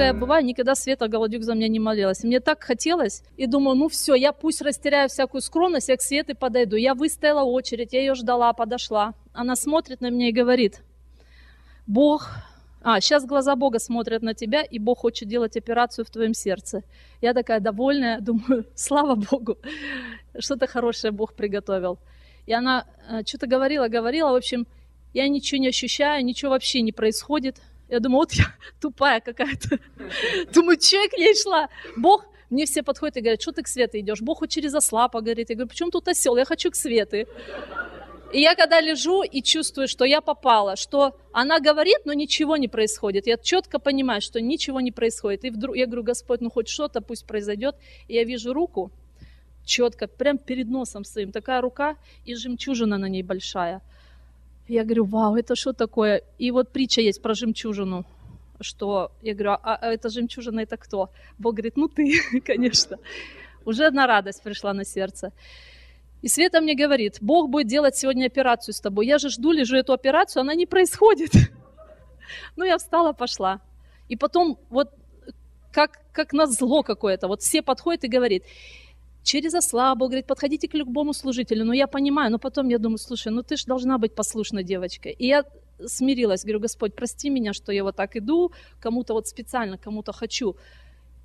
сколько я бываю, никогда Света Голодюк за меня не молилась. Мне так хотелось, и думаю, ну все, я пусть растеряю всякую скромность, я к Свете подойду. Я выстояла очередь, я ее ждала, подошла. Она смотрит на меня и говорит, Бог, а, сейчас глаза Бога смотрят на тебя, и Бог хочет делать операцию в твоем сердце. Я такая довольная, думаю, слава Богу, что-то хорошее Бог приготовил. И она э, что-то говорила, говорила, в общем, я ничего не ощущаю, ничего вообще не происходит. Я думаю, вот я тупая какая-то. Думаю, что я шла? Бог, мне все подходят и говорят, что ты к Свете идешь? Бог вот через ослапа говорит. Я говорю, почему тут осел? Я хочу к Свете. И я когда лежу и чувствую, что я попала, что она говорит, но ничего не происходит. Я четко понимаю, что ничего не происходит. И вдруг я говорю, Господь, ну хоть что-то пусть произойдет. И я вижу руку четко, прям перед носом своим. Такая рука и жемчужина на ней большая. Я говорю, вау, это что такое? И вот притча есть про жемчужину, что я говорю, а, а это жемчужина это кто? Бог говорит, ну ты, конечно. Уже одна радость пришла на сердце. И Света мне говорит, Бог будет делать сегодня операцию с тобой. Я же жду, лежу эту операцию, она не происходит. Ну, я встала, пошла. И потом вот как, как на зло какое-то, вот все подходят и говорят, через ослабу, говорит, подходите к любому служителю. Но я понимаю, но потом я думаю, слушай, ну ты же должна быть послушной девочкой. И я смирилась, говорю, Господь, прости меня, что я вот так иду, кому-то вот специально, кому-то хочу.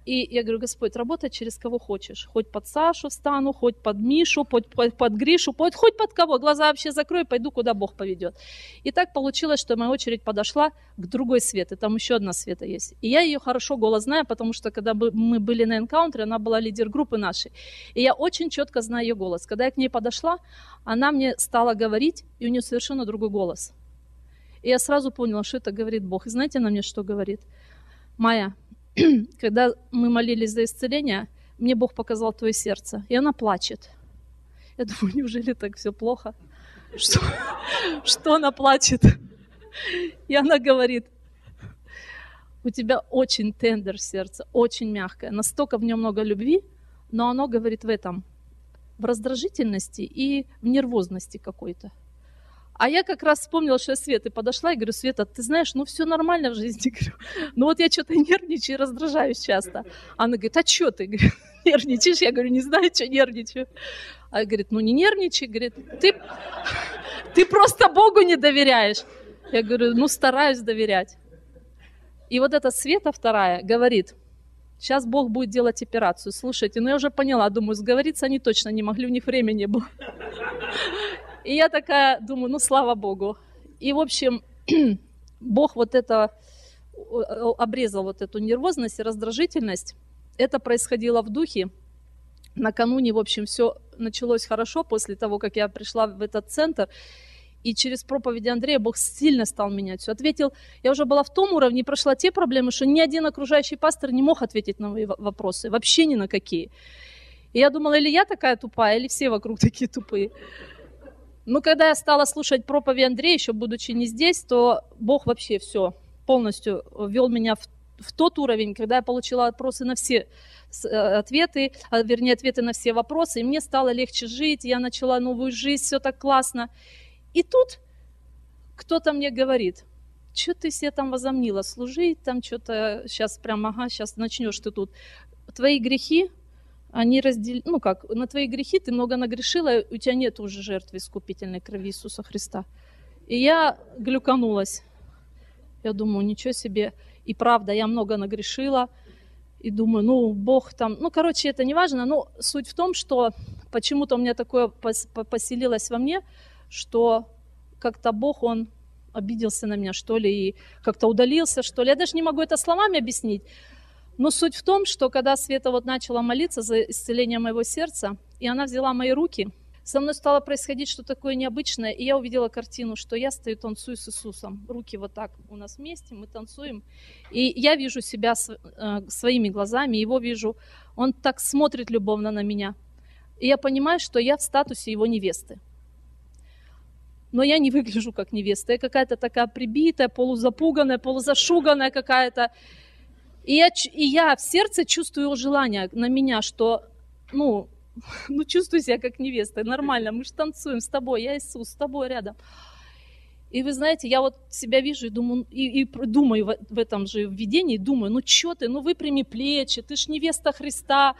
И я говорю, Господь, работай через кого хочешь. Хоть под Сашу встану, хоть под Мишу, хоть под, под Гришу, хоть, хоть под кого. Глаза вообще закрою, пойду, куда Бог поведет. И так получилось, что моя очередь подошла к другой Свете. Там еще одна Света есть. И я ее хорошо голос знаю, потому что когда мы были на энкаунтере, она была лидер группы нашей. И я очень четко знаю ее голос. Когда я к ней подошла, она мне стала говорить, и у нее совершенно другой голос. И я сразу поняла, что это говорит Бог. И знаете, она мне что говорит? Майя, когда мы молились за исцеление, мне Бог показал твое сердце, и она плачет. Я думаю, неужели так все плохо? Что, что она плачет? И она говорит, у тебя очень тендер сердце, очень мягкое, настолько в нем много любви, но оно говорит в этом, в раздражительности и в нервозности какой-то. А я как раз вспомнила, что я Светы подошла и говорю, Света, ты знаешь, ну все нормально в жизни. Говорю, ну вот я что-то нервничаю и раздражаюсь часто. Она говорит, а что ты говорю, нервничаешь? Я говорю, не знаю, что нервничаю. А говорит, ну не нервничай, говорит, ты, ты просто Богу не доверяешь. Я говорю, ну стараюсь доверять. И вот эта Света вторая говорит, сейчас Бог будет делать операцию. Слушайте, ну я уже поняла, думаю, сговориться они точно не могли, у них времени было. И я такая думаю, ну слава Богу. И, в общем, Бог вот это обрезал вот эту нервозность и раздражительность. Это происходило в духе. Накануне, в общем, все началось хорошо после того, как я пришла в этот центр. И через проповеди Андрея Бог сильно стал менять все. Ответил, я уже была в том уровне, прошла те проблемы, что ни один окружающий пастор не мог ответить на мои вопросы, вообще ни на какие. И я думала, или я такая тупая, или все вокруг такие тупые. Но когда я стала слушать проповедь Андрея, еще будучи не здесь, то Бог вообще все полностью ввел меня в, в тот уровень, когда я получила вопросы на все э, ответы, а, вернее, ответы на все вопросы, и мне стало легче жить, я начала новую жизнь, все так классно. И тут кто-то мне говорит, что ты себе там возомнила, служить там что-то, сейчас прям, ага, сейчас начнешь ты тут. Твои грехи они раздел... ну как, на твои грехи ты много нагрешила, у тебя нет уже жертвы искупительной крови Иисуса Христа. И я глюканулась. Я думаю, ничего себе. И правда, я много нагрешила. И думаю, ну, Бог там... Ну, короче, это не важно. Но суть в том, что почему-то у меня такое поселилось во мне, что как-то Бог, Он обиделся на меня, что ли, и как-то удалился, что ли. Я даже не могу это словами объяснить. Но суть в том, что когда Света вот начала молиться за исцеление моего сердца, и она взяла мои руки, со мной стало происходить что-то такое необычное, и я увидела картину, что я стою, танцую с Иисусом. Руки вот так у нас вместе, мы танцуем. И я вижу себя э, своими глазами, его вижу. Он так смотрит любовно на меня. И я понимаю, что я в статусе его невесты. Но я не выгляжу как невеста. Я какая-то такая прибитая, полузапуганная, полузашуганная какая-то. И я, и я в сердце чувствую желание на меня, что, ну, ну чувствую себя как невеста, нормально, мы же танцуем с тобой, я Иисус, с тобой рядом. И вы знаете, я вот себя вижу и думаю, и, и думаю в, этом же видении, думаю, ну что ты, ну выпрями плечи, ты ж невеста Христа,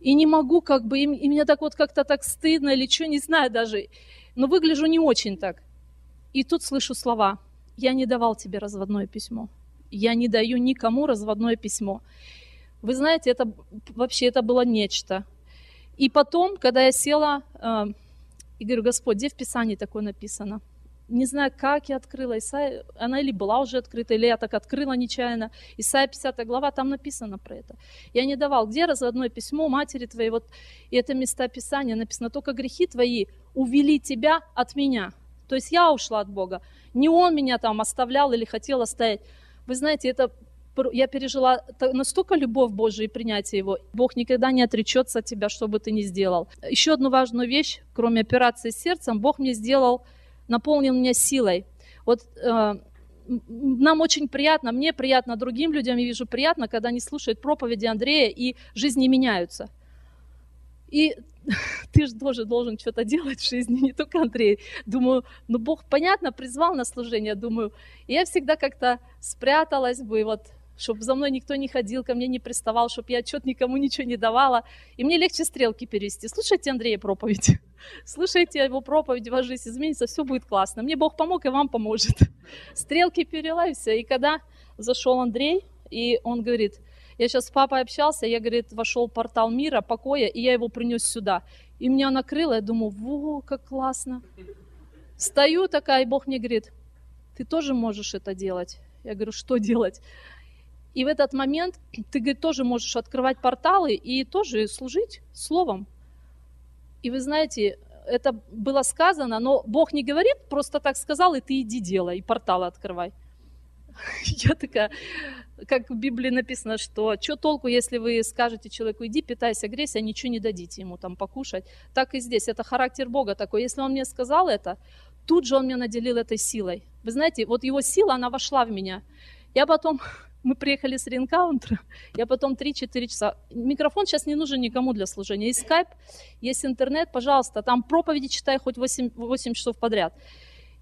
и не могу как бы, и, и мне так вот как-то так стыдно или что, не знаю даже, но выгляжу не очень так. И тут слышу слова, я не давал тебе разводное письмо, я не даю никому разводное письмо. Вы знаете, это вообще это было нечто. И потом, когда я села э, и говорю, Господь, где в Писании такое написано? Не знаю, как я открыла Исаия, она или была уже открыта, или я так открыла нечаянно. Исаия 50 глава, там написано про это. Я не давал, где разводное письмо матери твоей, вот, и это места Писания написано, только грехи твои увели тебя от меня. То есть я ушла от Бога. Не Он меня там оставлял или хотел оставить. Вы знаете, это я пережила настолько любовь Божию и принятие Его. Бог никогда не отречется от тебя, что бы ты ни сделал. Еще одну важную вещь, кроме операции с сердцем, Бог мне сделал, наполнил меня силой. Вот э, нам очень приятно, мне приятно, другим людям я вижу приятно, когда они слушают проповеди Андрея и жизни меняются. И ты же тоже должен что-то делать в жизни, не только Андрей. Думаю, ну Бог, понятно, призвал на служение, думаю. И я всегда как-то спряталась бы, вот чтобы за мной никто не ходил, ко мне не приставал, чтобы я отчет никому ничего не давала. И мне легче стрелки перевести. Слушайте Андрея проповедь. Слушайте его проповедь, ваша жизнь изменится, все будет классно. Мне Бог помог, и вам поможет. Стрелки перела и все. И когда зашел Андрей, и он говорит, я сейчас с папой общался, я, говорит, вошел в портал мира, покоя, и я его принес сюда. И меня накрыло, я думаю, во, как классно. Стою такая, и Бог мне говорит, ты тоже можешь это делать. Я говорю, что делать? И в этот момент ты, говорит, тоже можешь открывать порталы и тоже служить словом. И вы знаете, это было сказано, но Бог не говорит, просто так сказал, и ты иди делай, и порталы открывай. Я такая, как в Библии написано, что что толку, если вы скажете человеку, иди, питайся, грейся, а ничего не дадите ему там покушать. Так и здесь, это характер Бога такой. Если он мне сказал это, тут же он меня наделил этой силой. Вы знаете, вот его сила, она вошла в меня. Я потом мы приехали с ренкаунтера, я потом 3-4 часа. Микрофон сейчас не нужен никому для служения. Есть скайп, есть интернет, пожалуйста, там проповеди читай хоть 8, 8 часов подряд.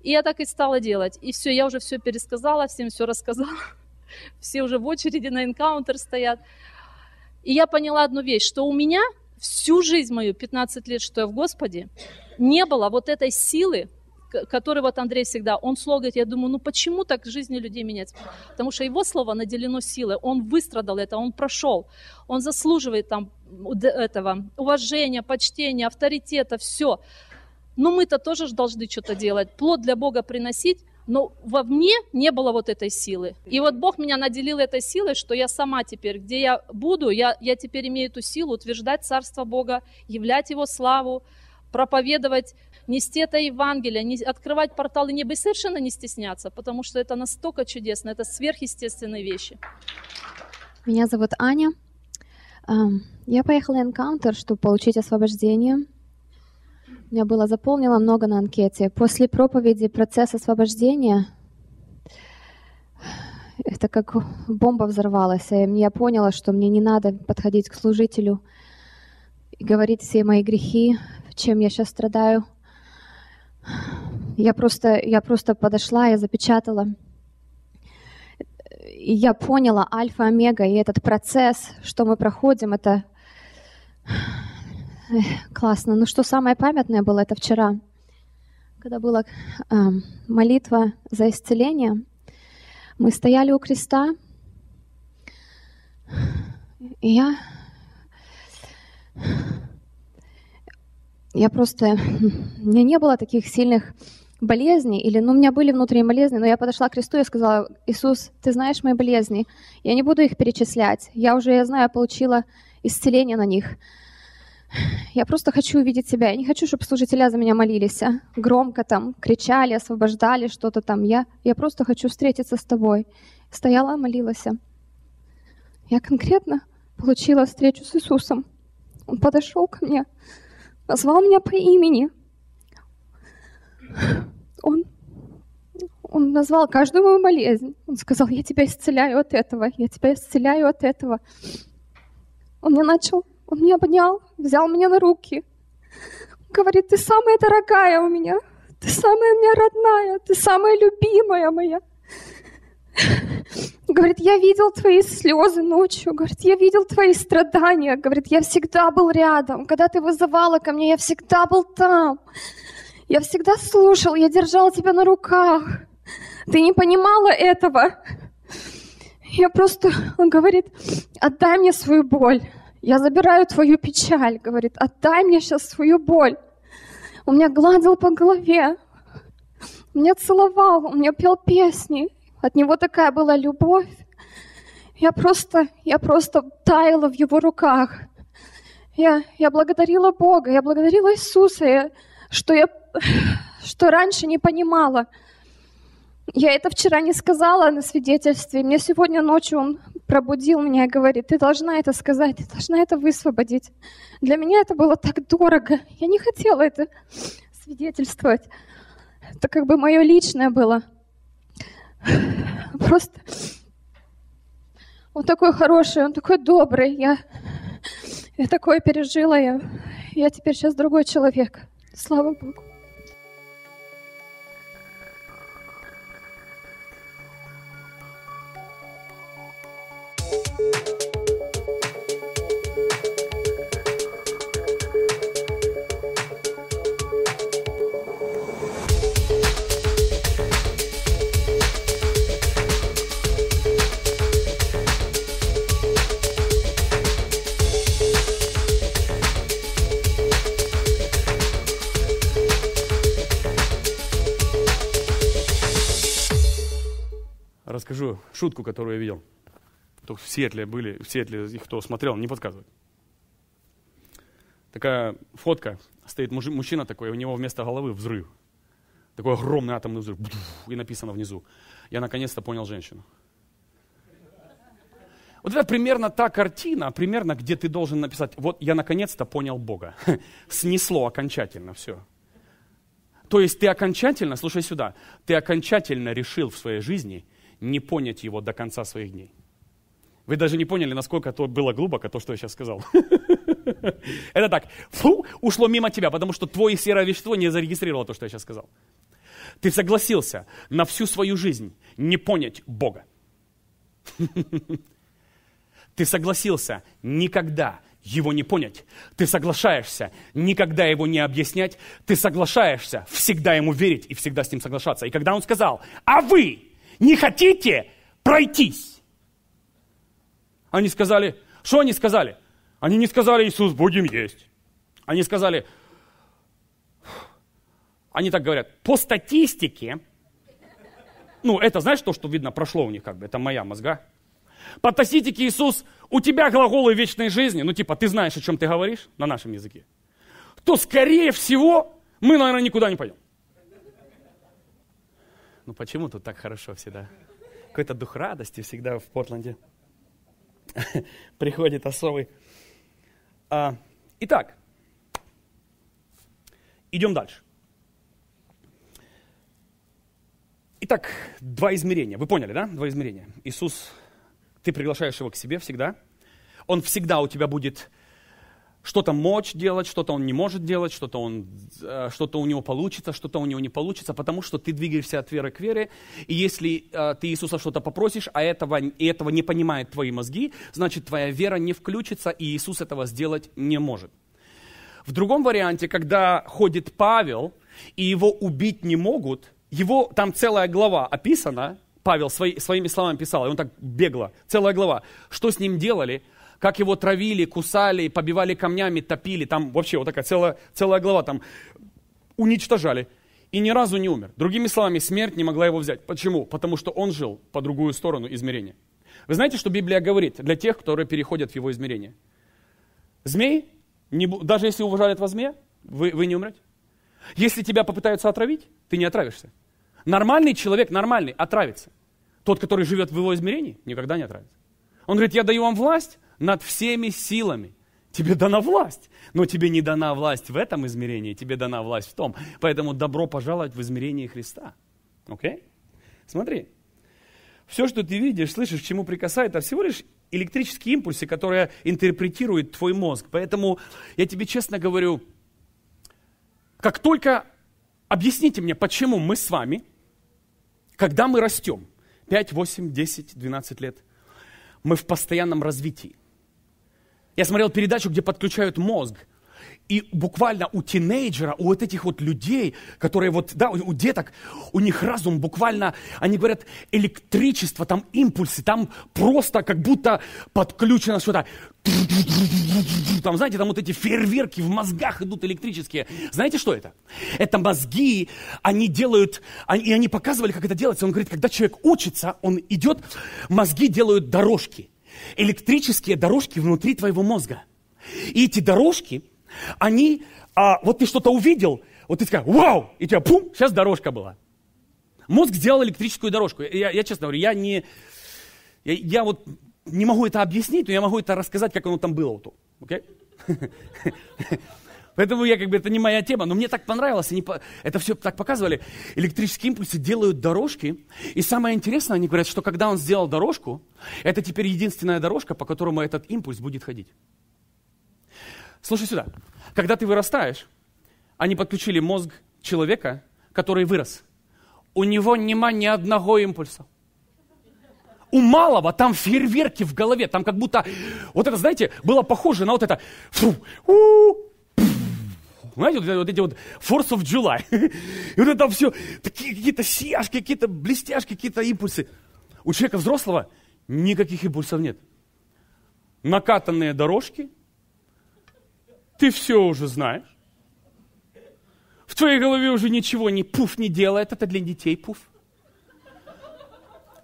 И я так и стала делать. И все, я уже все пересказала, всем все рассказала. Все уже в очереди на энкаунтер стоят. И я поняла одну вещь, что у меня всю жизнь мою, 15 лет, что я в Господе, не было вот этой силы, который вот Андрей всегда, он говорит, я думаю, ну почему так жизни людей меняется? Потому что его слово наделено силой, он выстрадал это, он прошел, он заслуживает там этого уважения, почтения, авторитета, все. Но мы-то тоже должны что-то делать, плод для Бога приносить, но во мне не было вот этой силы. И вот Бог меня наделил этой силой, что я сама теперь, где я буду, я, я теперь имею эту силу утверждать Царство Бога, являть Его славу, проповедовать нести это Евангелие, не, открывать порталы неба и совершенно не стесняться, потому что это настолько чудесно, это сверхъестественные вещи. Меня зовут Аня. Я поехала на энкаунтер, чтобы получить освобождение. У меня было заполнено много на анкете. После проповеди процесс освобождения это как бомба взорвалась. И я поняла, что мне не надо подходить к служителю и говорить все мои грехи, чем я сейчас страдаю – я просто, я просто подошла, я запечатала. И я поняла альфа-омега, и этот процесс, что мы проходим, это классно. Но что самое памятное было, это вчера, когда была э, молитва за исцеление. Мы стояли у креста, и я я просто... У меня не было таких сильных болезней, или, ну, у меня были внутренние болезни, но я подошла к кресту и сказала, Иисус, ты знаешь мои болезни, я не буду их перечислять, я уже, я знаю, получила исцеление на них. Я просто хочу увидеть тебя. Я не хочу, чтобы служителя за меня молились, а? громко там кричали, освобождали что-то там. Я, я просто хочу встретиться с тобой. Стояла, молилась. Я конкретно получила встречу с Иисусом. Он подошел ко мне, назвал меня по имени. Он, он назвал каждую мою болезнь. Он сказал, я тебя исцеляю от этого, я тебя исцеляю от этого. Он мне начал, он меня обнял, взял меня на руки. Говорит, ты самая дорогая у меня, ты самая мне родная, ты самая любимая моя. Говорит, я видел твои слезы ночью, говорит, я видел твои страдания, говорит, я всегда был рядом. Когда ты вызывала ко мне, я всегда был там. Я всегда слушал, я держал тебя на руках. Ты не понимала этого. Я просто, он говорит, отдай мне свою боль. Я забираю твою печаль, говорит, отдай мне сейчас свою боль. Он меня гладил по голове, меня целовал, он меня пел песни. От него такая была любовь. Я просто, я просто таяла в его руках. Я, я благодарила Бога, я благодарила Иисуса, я, что я что раньше не понимала. Я это вчера не сказала на свидетельстве. Мне сегодня ночью он пробудил меня и говорит, ты должна это сказать, ты должна это высвободить. Для меня это было так дорого. Я не хотела это свидетельствовать. Это как бы мое личное было. Просто он такой хороший, он такой добрый. Я, я такое пережила. Я, я теперь сейчас другой человек. Слава Богу. Шутку, которую я видел. Только в Сиэтле были, в Сиэтле, их кто смотрел, не подсказывает. Такая фотка, стоит мужи, мужчина такой, у него вместо головы взрыв. Такой огромный атомный взрыв. И написано внизу. Я наконец-то понял женщину. Вот это примерно та картина, примерно где ты должен написать, вот я наконец-то понял Бога. Снесло окончательно все. То есть ты окончательно, слушай сюда, ты окончательно решил в своей жизни не понять его до конца своих дней. Вы даже не поняли, насколько то было глубоко, то, что я сейчас сказал. Это так, фу, ушло мимо тебя, потому что твое серое вещество не зарегистрировало то, что я сейчас сказал. Ты согласился на всю свою жизнь не понять Бога. Ты согласился никогда его не понять. Ты соглашаешься никогда его не объяснять. Ты соглашаешься всегда ему верить и всегда с ним соглашаться. И когда он сказал, а вы не хотите пройтись? Они сказали, что они сказали? Они не сказали, Иисус, будем есть. Они сказали, они так говорят, по статистике, ну, это знаешь то, что видно, прошло у них как бы, это моя мозга. По статистике, Иисус, у тебя глаголы вечной жизни, ну, типа, ты знаешь, о чем ты говоришь на нашем языке, то, скорее всего, мы, наверное, никуда не пойдем. Ну, почему тут так хорошо всегда? Какой-то дух радости всегда в Портленде. приходит особый. А, итак, идем дальше. Итак, два измерения. Вы поняли, да? Два измерения. Иисус, ты приглашаешь его к себе всегда. Он всегда у тебя будет что-то мочь делать, что-то он не может делать, что-то, он, э, что-то у него получится, что-то у него не получится, потому что ты двигаешься от веры к вере, и если э, ты Иисуса что-то попросишь, а этого, и этого не понимают твои мозги, значит твоя вера не включится, и Иисус этого сделать не может. В другом варианте, когда ходит Павел, и его убить не могут, его там целая глава описана, Павел свои, своими словами писал, и он так бегло, целая глава, что с ним делали – как его травили, кусали, побивали камнями, топили. Там вообще вот такая целая, целая глава, там уничтожали. И ни разу не умер. Другими словами, смерть не могла его взять. Почему? Потому что он жил по другую сторону измерения. Вы знаете, что Библия говорит для тех, которые переходят в его измерение? Змей, не, даже если уважают вас змея, вы, вы не умрете. Если тебя попытаются отравить, ты не отравишься. Нормальный человек, нормальный, отравится. Тот, который живет в его измерении, никогда не отравится. Он говорит, я даю вам власть над всеми силами. Тебе дана власть, но тебе не дана власть в этом измерении, тебе дана власть в том. Поэтому добро пожаловать в измерение Христа. Окей? Okay? Смотри. Все, что ты видишь, слышишь, к чему прикасается, это всего лишь электрические импульсы, которые интерпретируют твой мозг. Поэтому я тебе честно говорю, как только объясните мне, почему мы с вами, когда мы растем, 5, 8, 10, 12 лет, мы в постоянном развитии. Я смотрел передачу, где подключают мозг. И буквально у тинейджера, у вот этих вот людей, которые вот, да, у деток, у них разум буквально, они говорят, электричество, там импульсы, там просто как будто подключено что-то. Там, знаете, там вот эти фейерверки в мозгах идут электрические. Знаете, что это? Это мозги, они делают, они, и они показывали, как это делается. Он говорит, когда человек учится, он идет, мозги делают дорожки. Электрические дорожки внутри твоего мозга. И эти дорожки, они, а, вот ты что-то увидел, вот ты сказал, вау, и у тебя, пум, сейчас дорожка была. Мозг сделал электрическую дорожку. Я, я честно говорю, я не, я, я вот не могу это объяснить, но я могу это рассказать, как оно там было. Вот, okay? Поэтому я как бы, это не моя тема, но мне так понравилось, они по, это все так показывали. Электрические импульсы делают дорожки, и самое интересное, они говорят, что когда он сделал дорожку, это теперь единственная дорожка, по которому этот импульс будет ходить. Слушай сюда. Когда ты вырастаешь, они подключили мозг человека, который вырос. У него нема ни одного импульса. У малого там фейерверки в голове, там как будто, вот это, знаете, было похоже на вот это, фу, у, знаете, вот, вот эти вот Force of July. И вот это все, такие какие-то сияшки, какие-то блестяшки, какие-то импульсы. У человека взрослого никаких импульсов нет. Накатанные дорожки, ты все уже знаешь. В твоей голове уже ничего не пуф не делает. Это для детей пуф.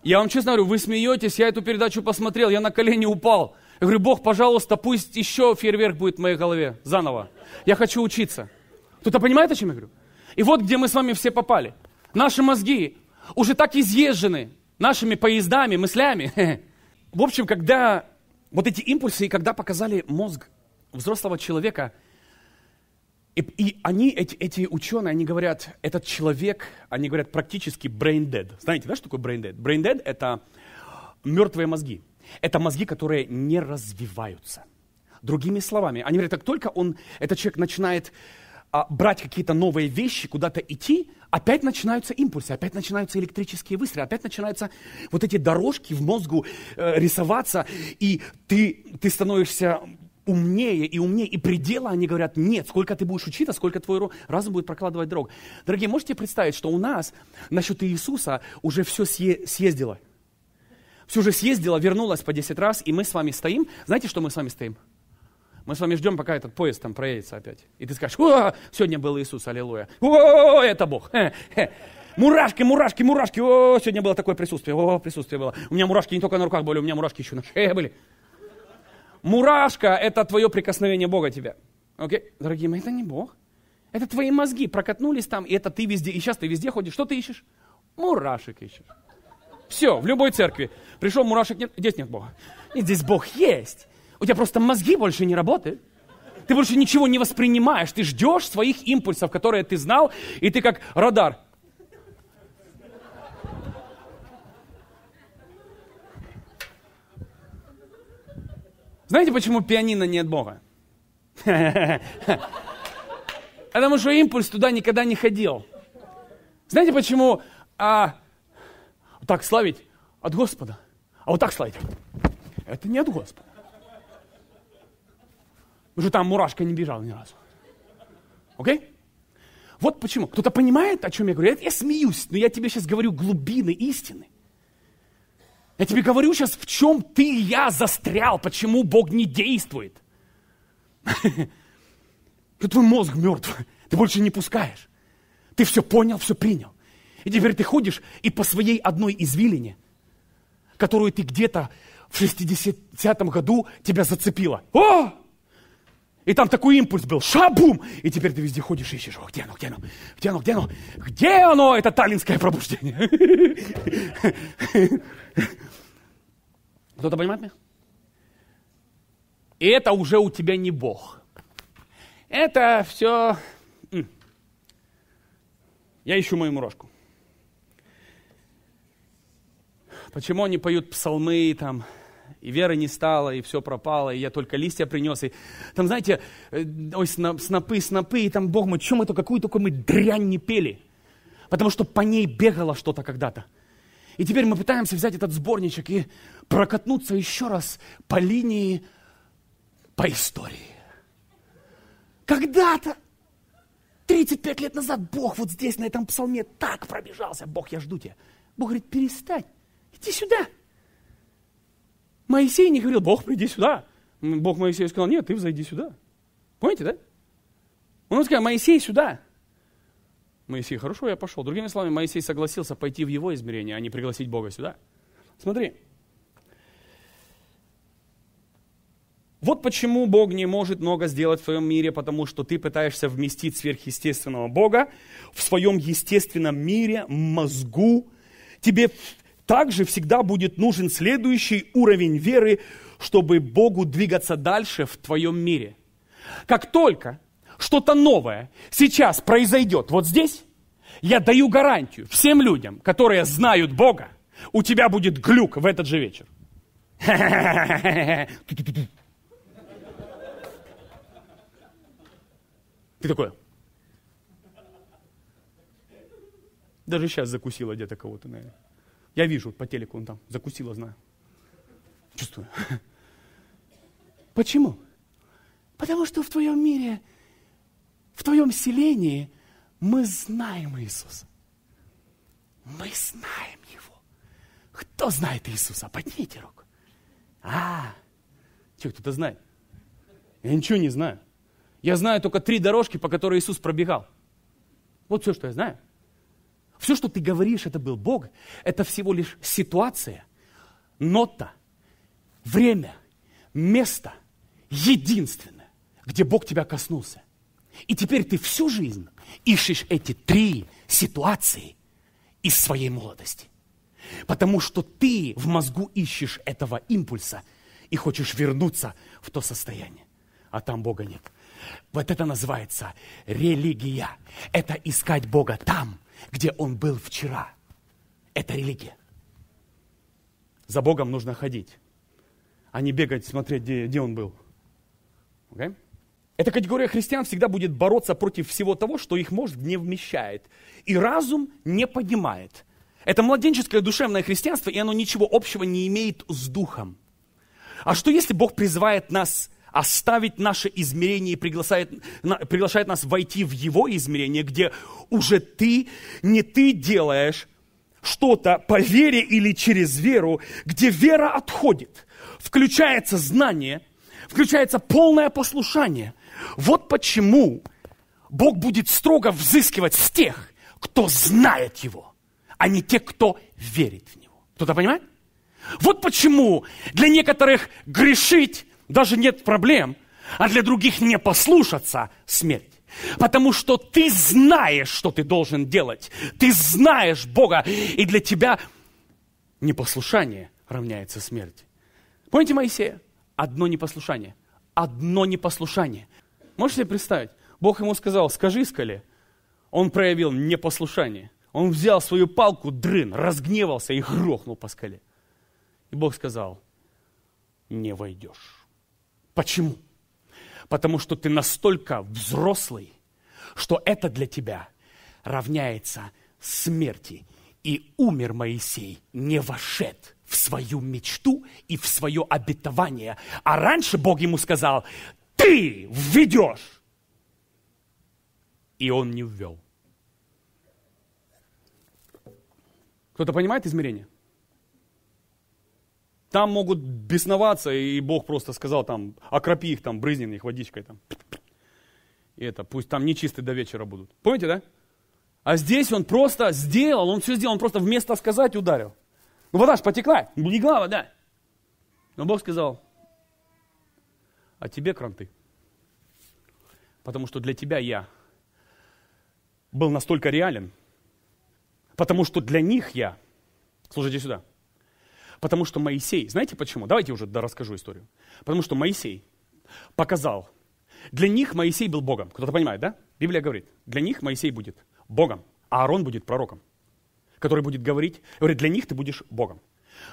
Я вам честно говорю, вы смеетесь, я эту передачу посмотрел, я на колени упал. Я говорю, Бог, пожалуйста, пусть еще фейерверк будет в моей голове заново. Я хочу учиться. Кто-то понимает, о чем я говорю? И вот где мы с вами все попали. Наши мозги уже так изъезжены нашими поездами, мыслями. В общем, когда вот эти импульсы, и когда показали мозг взрослого человека, и, и они, эти, эти ученые, они говорят, этот человек, они говорят практически brain dead. Знаете, да, что такое brain dead? Brain dead – это мертвые мозги. Это мозги, которые не развиваются. Другими словами, они говорят, как только он, этот человек начинает а, брать какие-то новые вещи, куда-то идти, опять начинаются импульсы, опять начинаются электрические выстрелы, опять начинаются вот эти дорожки в мозгу э, рисоваться, и ты, ты становишься умнее и умнее, и предела они говорят, нет, сколько ты будешь учиться, сколько твой разум будет прокладывать дорогу. Дорогие, можете представить, что у нас насчет Иисуса уже все съездило. Все уже съездило, вернулось по 10 раз, и мы с вами стоим. Знаете, что мы с вами стоим? Мы с вами ждем, пока этот поезд там проедется опять. И ты скажешь, о, сегодня был Иисус, аллилуйя. О, это Бог. Мурашки, мурашки, мурашки. О, сегодня было такое присутствие. О, присутствие было. У меня мурашки не только на руках были, у меня мурашки еще на шее были. Мурашка – это твое прикосновение Бога тебе. Окей? Дорогие мои, это не Бог. Это твои мозги прокатнулись там, и это ты везде. И сейчас ты везде ходишь. Что ты ищешь? Мурашек ищешь. Все, в любой церкви. Пришел, мурашек нет, здесь нет Бога. И здесь Бог есть. У тебя просто мозги больше не работают. Ты больше ничего не воспринимаешь. Ты ждешь своих импульсов, которые ты знал, и ты как радар. Знаете, почему пианино нет Бога? Потому что импульс туда никогда не ходил. Знаете, почему а, так славить от Господа, а вот так славить? Это не от Господа. Уже там мурашка не бежал ни разу. Окей? Вот почему. Кто-то понимает, о чем я говорю? Я, я смеюсь, но я тебе сейчас говорю глубины истины. Я тебе говорю сейчас, в чем ты и я застрял, почему Бог не действует. Твой мозг мертв, ты больше не пускаешь. Ты все понял, все принял. И теперь ты ходишь и по своей одной извилине, которую ты где-то в 60-м году тебя зацепила. О! И там такой импульс был, шабум! И теперь ты везде ходишь и ищешь, О, где оно, где оно, где оно, где оно, где оно, это таллинское пробуждение. Кто-то понимает меня? И это уже у тебя не Бог. Это все... Я ищу мою мурашку. Почему они поют псалмы, там, и веры не стало, и все пропало, и я только листья принес, и там, знаете, э, ой, снопы, снопы, и там, Бог мой, чем мы то, какую только мы дрянь не пели, потому что по ней бегало что-то когда-то. И теперь мы пытаемся взять этот сборничек и прокатнуться еще раз по линии, по истории. Когда-то, 35 лет назад, Бог вот здесь, на этом псалме, так пробежался. Бог, я жду тебя. Бог говорит, перестань, иди сюда. Моисей не говорил, Бог, приди сюда. Бог Моисею сказал, нет, ты взойди сюда. Понимаете, да? Он сказал, Моисей сюда. Моисей, хорошо, я пошел. Другими словами, Моисей согласился пойти в его измерение, а не пригласить Бога сюда. Смотри. Вот почему Бог не может много сделать в твоем мире, потому что ты пытаешься вместить сверхъестественного Бога в своем естественном мире, мозгу. Тебе также всегда будет нужен следующий уровень веры, чтобы Богу двигаться дальше в твоем мире. Как только что-то новое сейчас произойдет вот здесь, я даю гарантию всем людям, которые знают Бога, у тебя будет глюк в этот же вечер. Ты такой. Даже сейчас закусила где-то кого-то, наверное. Я вижу по телеку, он там закусила, знаю. Чувствую. Почему? Потому что в твоем мире, в твоем селении мы знаем Иисуса. Мы знаем Его. Кто знает Иисуса? Поднимите руку. А, что, кто-то знает? Я ничего не знаю. Я знаю только три дорожки, по которым Иисус пробегал. Вот все, что я знаю. Все, что ты говоришь, это был Бог, это всего лишь ситуация, нота, время, место, единственное, где Бог тебя коснулся. И теперь ты всю жизнь ищешь эти три ситуации из своей молодости. Потому что ты в мозгу ищешь этого импульса и хочешь вернуться в то состояние. А там Бога нет. Вот это называется религия. Это искать Бога там, где он был вчера. Это религия. За Богом нужно ходить, а не бегать, смотреть, где, где он был. Okay? Эта категория христиан всегда будет бороться против всего того, что их мозг не вмещает. И разум не понимает. Это младенческое душевное христианство, и оно ничего общего не имеет с духом. А что если Бог призывает нас оставить наше измерение и приглашает, приглашает нас войти в Его измерение, где уже ты, не ты делаешь что-то по вере или через веру, где вера отходит, включается знание, включается полное послушание. Вот почему Бог будет строго взыскивать с тех, кто знает Его, а не тех, кто верит в Него. Кто-то понимает? Вот почему для некоторых грешить даже нет проблем, а для других не послушаться – смерть. Потому что ты знаешь, что ты должен делать. Ты знаешь Бога, и для тебя непослушание равняется смерти. Помните Моисея? Одно непослушание. Одно непослушание. Можете себе представить? Бог ему сказал, скажи скале. Он проявил непослушание. Он взял свою палку, дрын, разгневался и грохнул по скале. И Бог сказал, не войдешь. Почему? Потому что ты настолько взрослый, что это для тебя равняется смерти. И умер Моисей, не вошед в свою мечту и в свое обетование. А раньше Бог ему сказал, ты введешь. И он не ввел. Кто-то понимает измерение? Там могут бесноваться, и Бог просто сказал там, окропи их там, брызни их водичкой там. И это, пусть там нечистые до вечера будут. Помните, да? А здесь он просто сделал, он все сделал, он просто вместо сказать ударил. Ну вода ж потекла, легла вода. Но Бог сказал, а тебе кранты. Потому что для тебя я был настолько реален, потому что для них я, слушайте сюда, Потому что Моисей, знаете почему? Давайте уже расскажу историю. Потому что Моисей показал, для них Моисей был Богом. Кто-то понимает, да? Библия говорит, для них Моисей будет Богом, а Аарон будет пророком, который будет говорить, говорит, для них ты будешь Богом.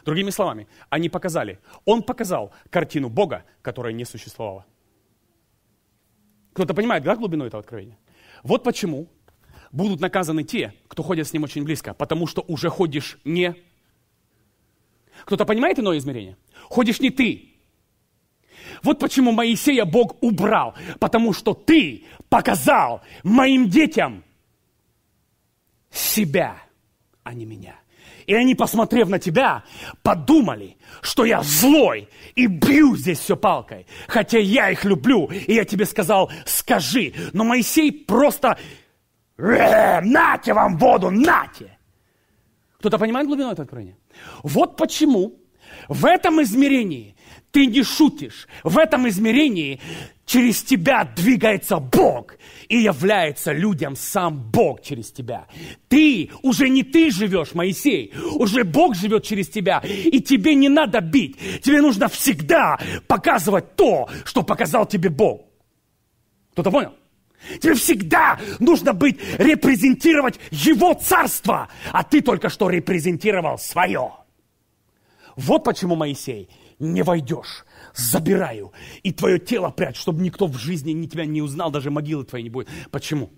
Другими словами, они показали, он показал картину Бога, которая не существовала. Кто-то понимает, да, глубину этого откровения? Вот почему будут наказаны те, кто ходят с ним очень близко, потому что уже ходишь не... Кто-то понимает иное измерение? Ходишь не ты. Вот почему Моисея Бог убрал, потому что ты показал моим детям себя, а не меня. И они, посмотрев на тебя, подумали, что я злой и бью здесь все палкой. Хотя я их люблю, и я тебе сказал, скажи. Но Моисей просто, «Э, нате вам воду, нате. Кто-то понимает глубину этого откровения? Вот почему в этом измерении ты не шутишь. В этом измерении через тебя двигается Бог и является людям сам Бог через тебя. Ты, уже не ты живешь, Моисей, уже Бог живет через тебя, и тебе не надо бить. Тебе нужно всегда показывать то, что показал тебе Бог. Кто-то понял? Тебе всегда нужно быть, репрезентировать Его царство, а ты только что репрезентировал свое. Вот почему, Моисей, не войдешь, забираю, и твое тело прячь, чтобы никто в жизни ни тебя не узнал, даже могилы твоей не будет. Почему?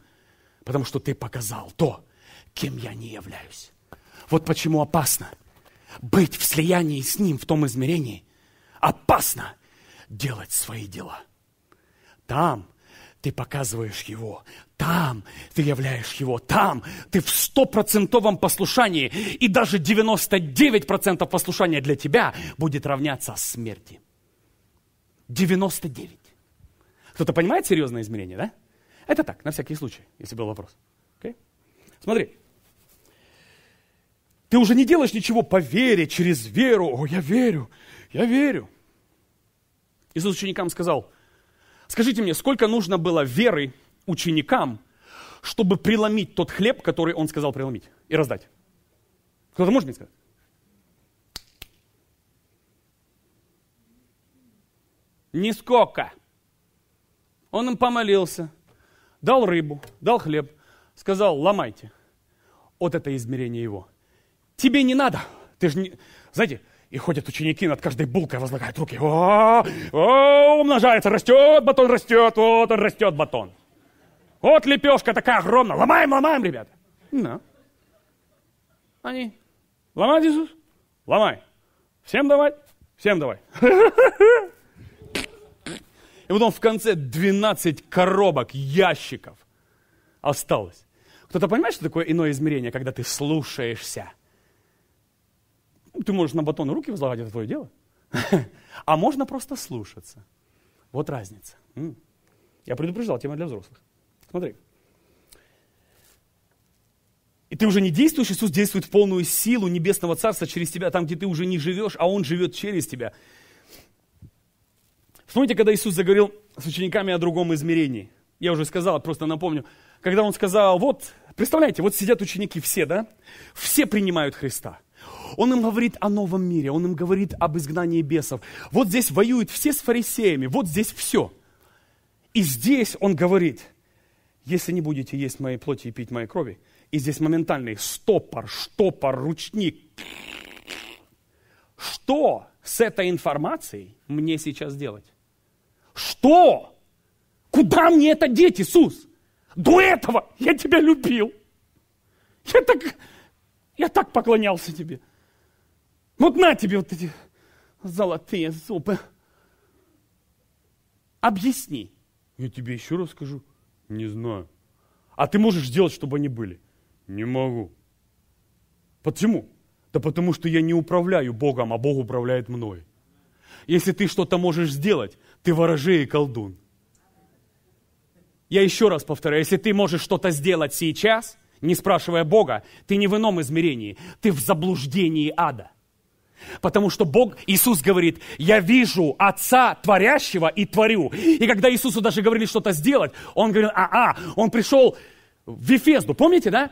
Потому что ты показал то, кем я не являюсь. Вот почему опасно быть в слиянии с Ним в том измерении. Опасно делать свои дела. Там ты показываешь Его. Там ты являешь Его. Там ты в стопроцентовом послушании. И даже 99% послушания для тебя будет равняться смерти. 99. Кто-то понимает серьезное измерение, да? Это так, на всякий случай, если был вопрос. Okay? Смотри. Ты уже не делаешь ничего по вере, через веру. О, я верю, я верю. Иисус ученикам сказал – Скажите мне, сколько нужно было веры ученикам, чтобы преломить тот хлеб, который он сказал преломить и раздать? Кто-то может мне сказать? Нисколько. Он им помолился, дал рыбу, дал хлеб, сказал, ломайте. Вот это измерение его. Тебе не надо. Ты же не... Знаете, и ходят ученики над каждой булкой, возлагают руки. О, о, умножается, растет, батон растет, вот он растет, батон. Вот лепешка такая огромная. Ломаем, ломаем, ребята. Да. Они. Ломать, Иисус? Ломай. Всем давай? Всем давай. И потом в конце 12 коробок, ящиков осталось. Кто-то понимает, что такое иное измерение, когда ты слушаешься? Ты можешь на батон руки возлагать, это твое дело. А можно просто слушаться. Вот разница. Я предупреждал, тема для взрослых. Смотри. И ты уже не действуешь, Иисус действует в полную силу Небесного Царства через тебя, там, где ты уже не живешь, а Он живет через тебя. Вспомните, когда Иисус заговорил с учениками о другом измерении. Я уже сказал, просто напомню. Когда Он сказал, вот, представляете, вот сидят ученики все, да? Все принимают Христа. Он им говорит о новом мире, он им говорит об изгнании бесов. Вот здесь воюют все с фарисеями, вот здесь все. И здесь он говорит, если не будете есть моей плоти и пить моей крови, и здесь моментальный стопор, штопор, ручник. Что с этой информацией мне сейчас делать? Что? Куда мне это деть, Иисус? До этого я тебя любил. Я так, я так поклонялся тебе. Вот на тебе вот эти золотые зубы. Объясни. Я тебе еще раз скажу. Не знаю. А ты можешь сделать, чтобы они были? Не могу. Почему? Да потому что я не управляю Богом, а Бог управляет мной. Если ты что-то можешь сделать, ты ворожей и колдун. Я еще раз повторяю, если ты можешь что-то сделать сейчас, не спрашивая Бога, ты не в ином измерении, ты в заблуждении ада. Потому что Бог, Иисус говорит, я вижу Отца творящего и творю. И когда Иисусу даже говорили что-то сделать, Он говорил, а-а, Он пришел в Вифезду, помните, да?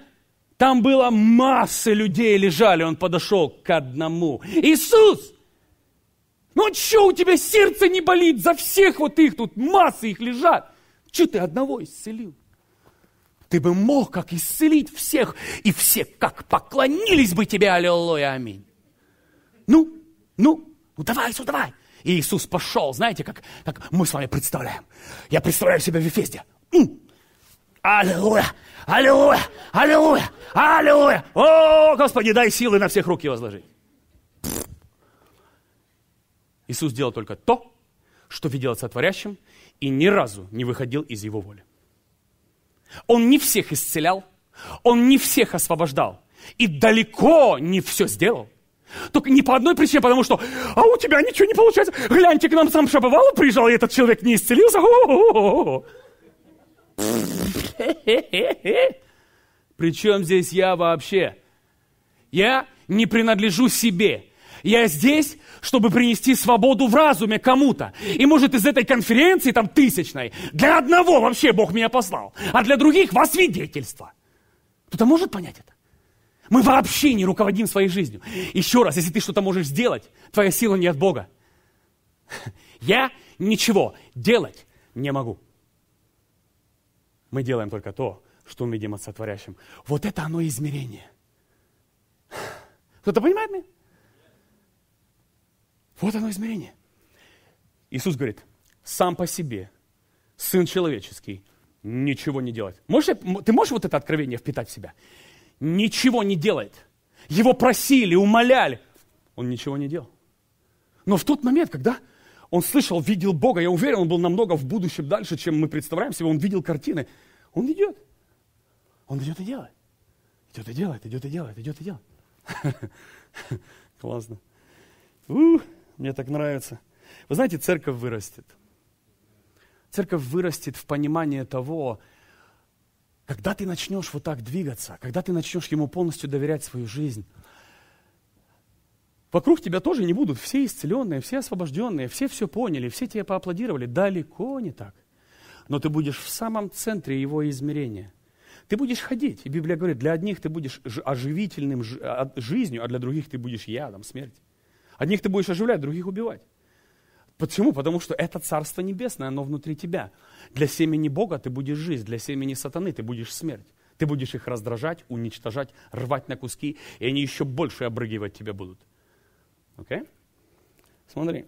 Там было масса людей лежали, Он подошел к одному. Иисус! Ну что у тебя сердце не болит за всех вот их, тут массы их лежат. Что ты одного исцелил? Ты бы мог как исцелить всех, и все как поклонились бы тебе, аллилуйя, аминь. Ну, ну, ну давай, Иисус, давай. И Иисус пошел, знаете, как, как мы с вами представляем. Я представляю себя в Ефесте. Аллилуйя, аллилуйя, аллилуйя, аллилуйя. О, Господи, дай силы на всех руки возложить. Иисус делал только то, что видел сотворящим, и ни разу не выходил из его воли. Он не всех исцелял, он не всех освобождал, и далеко не все сделал. Только не по одной причине, потому что, а у тебя ничего не получается. Гляньте, к нам сам Шаповалов приезжал, и этот человек не исцелился. Причем здесь я вообще? Я не принадлежу себе. Я здесь, чтобы принести свободу в разуме кому-то. И может из этой конференции, там тысячной, для одного вообще Бог меня послал, а для других во свидетельство. Кто-то может понять это? Мы вообще не руководим своей жизнью. Еще раз, если ты что-то можешь сделать, твоя сила не от Бога. Я ничего делать не могу. Мы делаем только то, что мы видим от сотворящим. Вот это оно измерение. Кто-то понимает меня? Вот оно измерение. Иисус говорит, сам по себе, Сын человеческий, ничего не делает. Можешь, ты можешь вот это откровение впитать в себя? Ничего не делает. Его просили, умоляли. Он ничего не делал. Но в тот момент, когда он слышал, видел Бога, я уверен, он был намного в будущем дальше, чем мы представляем себе, он видел картины, он идет. Он идет и делает. Идет и делает, идет и делает, идет и делает. Классно. Ух. Мне так нравится. Вы знаете, церковь вырастет. Церковь вырастет в понимании того, когда ты начнешь вот так двигаться, когда ты начнешь ему полностью доверять свою жизнь, вокруг тебя тоже не будут все исцеленные, все освобожденные, все все поняли, все тебе поаплодировали. Далеко не так. Но ты будешь в самом центре его измерения. Ты будешь ходить. И Библия говорит, для одних ты будешь оживительным а, жизнью, а для других ты будешь ядом смерти. Одних ты будешь оживлять, других убивать. Почему? Потому что это Царство Небесное, оно внутри тебя. Для семени Бога ты будешь жизнь, для семени сатаны ты будешь смерть. Ты будешь их раздражать, уничтожать, рвать на куски, и они еще больше обрыгивать тебя будут. Окей? Okay? Смотри.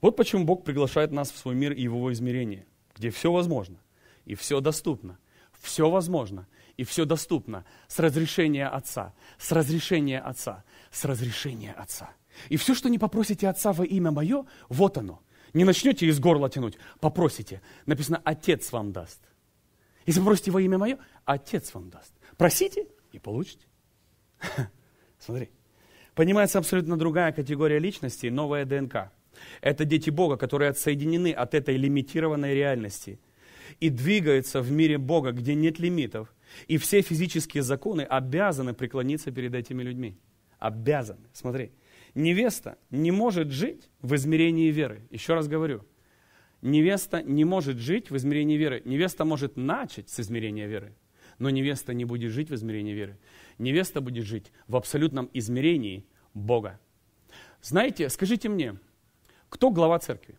Вот почему Бог приглашает нас в свой мир и его измерение, где все возможно, и все доступно, все возможно, и все доступно с разрешения Отца, с разрешения Отца, с разрешения Отца. И все, что не попросите Отца во имя Мое, вот оно. Не начнете из горла тянуть, попросите. Написано, Отец вам даст. Если попросите во имя Мое, Отец вам даст. Просите и получите. Смотри. Понимается абсолютно другая категория личности, новая ДНК. Это дети Бога, которые отсоединены от этой лимитированной реальности и двигаются в мире Бога, где нет лимитов, и все физические законы обязаны преклониться перед этими людьми. Обязаны. Смотри, невеста не может жить в измерении веры. Еще раз говорю, невеста не может жить в измерении веры. Невеста может начать с измерения веры, но невеста не будет жить в измерении веры. Невеста будет жить в абсолютном измерении Бога. Знаете, скажите мне, кто глава церкви?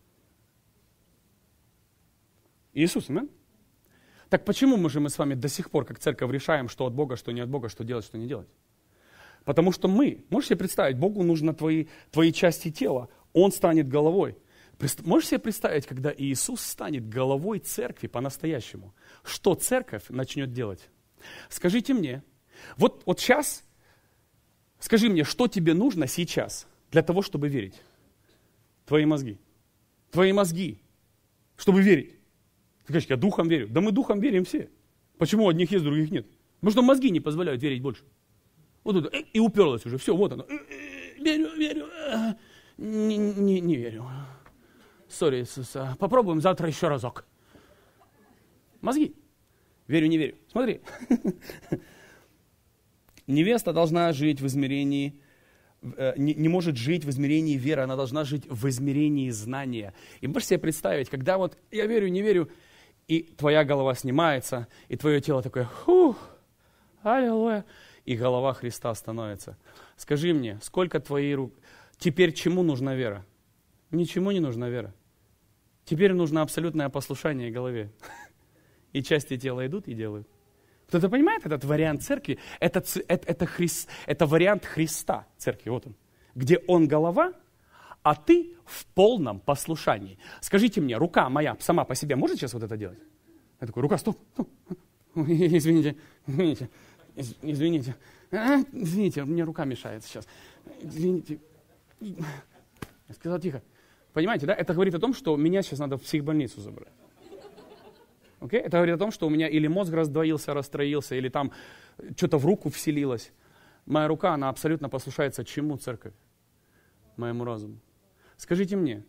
Иисус, аминь? Так почему мы же мы с вами до сих пор, как церковь, решаем, что от Бога, что не от Бога, что делать, что не делать? Потому что мы, можешь себе представить, Богу нужно твои, твои части тела, Он станет головой. Можешь себе представить, когда Иисус станет головой церкви по-настоящему, что церковь начнет делать? Скажите мне, вот, вот сейчас, скажи мне, что тебе нужно сейчас для того, чтобы верить? Твои мозги. Твои мозги, чтобы верить. Ты говоришь, я духом верю. Да мы духом верим все. Почему одних есть, других нет? Потому что мозги не позволяют верить больше. Вот тут, э, и уперлась уже, все, вот оно. Э, э, верю, верю. Не, не, не верю. Сори, попробуем завтра еще разок. Мозги. Верю, не верю. Смотри. Невеста должна жить в измерении не, не может жить в измерении веры, она должна жить в измерении знания. И можешь себе представить, когда вот я верю, не верю, и твоя голова снимается, и твое тело такое, фух, аллилуйя, и голова Христа становится. Скажи мне, сколько твоей рук... Теперь чему нужна вера? Ничему не нужна вера. Теперь нужно абсолютное послушание голове. И части тела идут и делают. Кто-то понимает этот вариант церкви? Это, это, это, Христ, это вариант Христа церкви, вот он. Где он голова, а ты в полном послушании. Скажите мне, рука моя сама по себе может сейчас вот это делать? Я такой, рука, стоп. Извините, извините, извините. А, извините, мне рука мешает сейчас. Извините. Я сказал тихо. Понимаете, да? Это говорит о том, что меня сейчас надо в психбольницу забрать. Okay? Это говорит о том, что у меня или мозг раздвоился, расстроился, или там что-то в руку вселилось. Моя рука, она абсолютно послушается чему, церковь? Моему разуму. Скажите мне,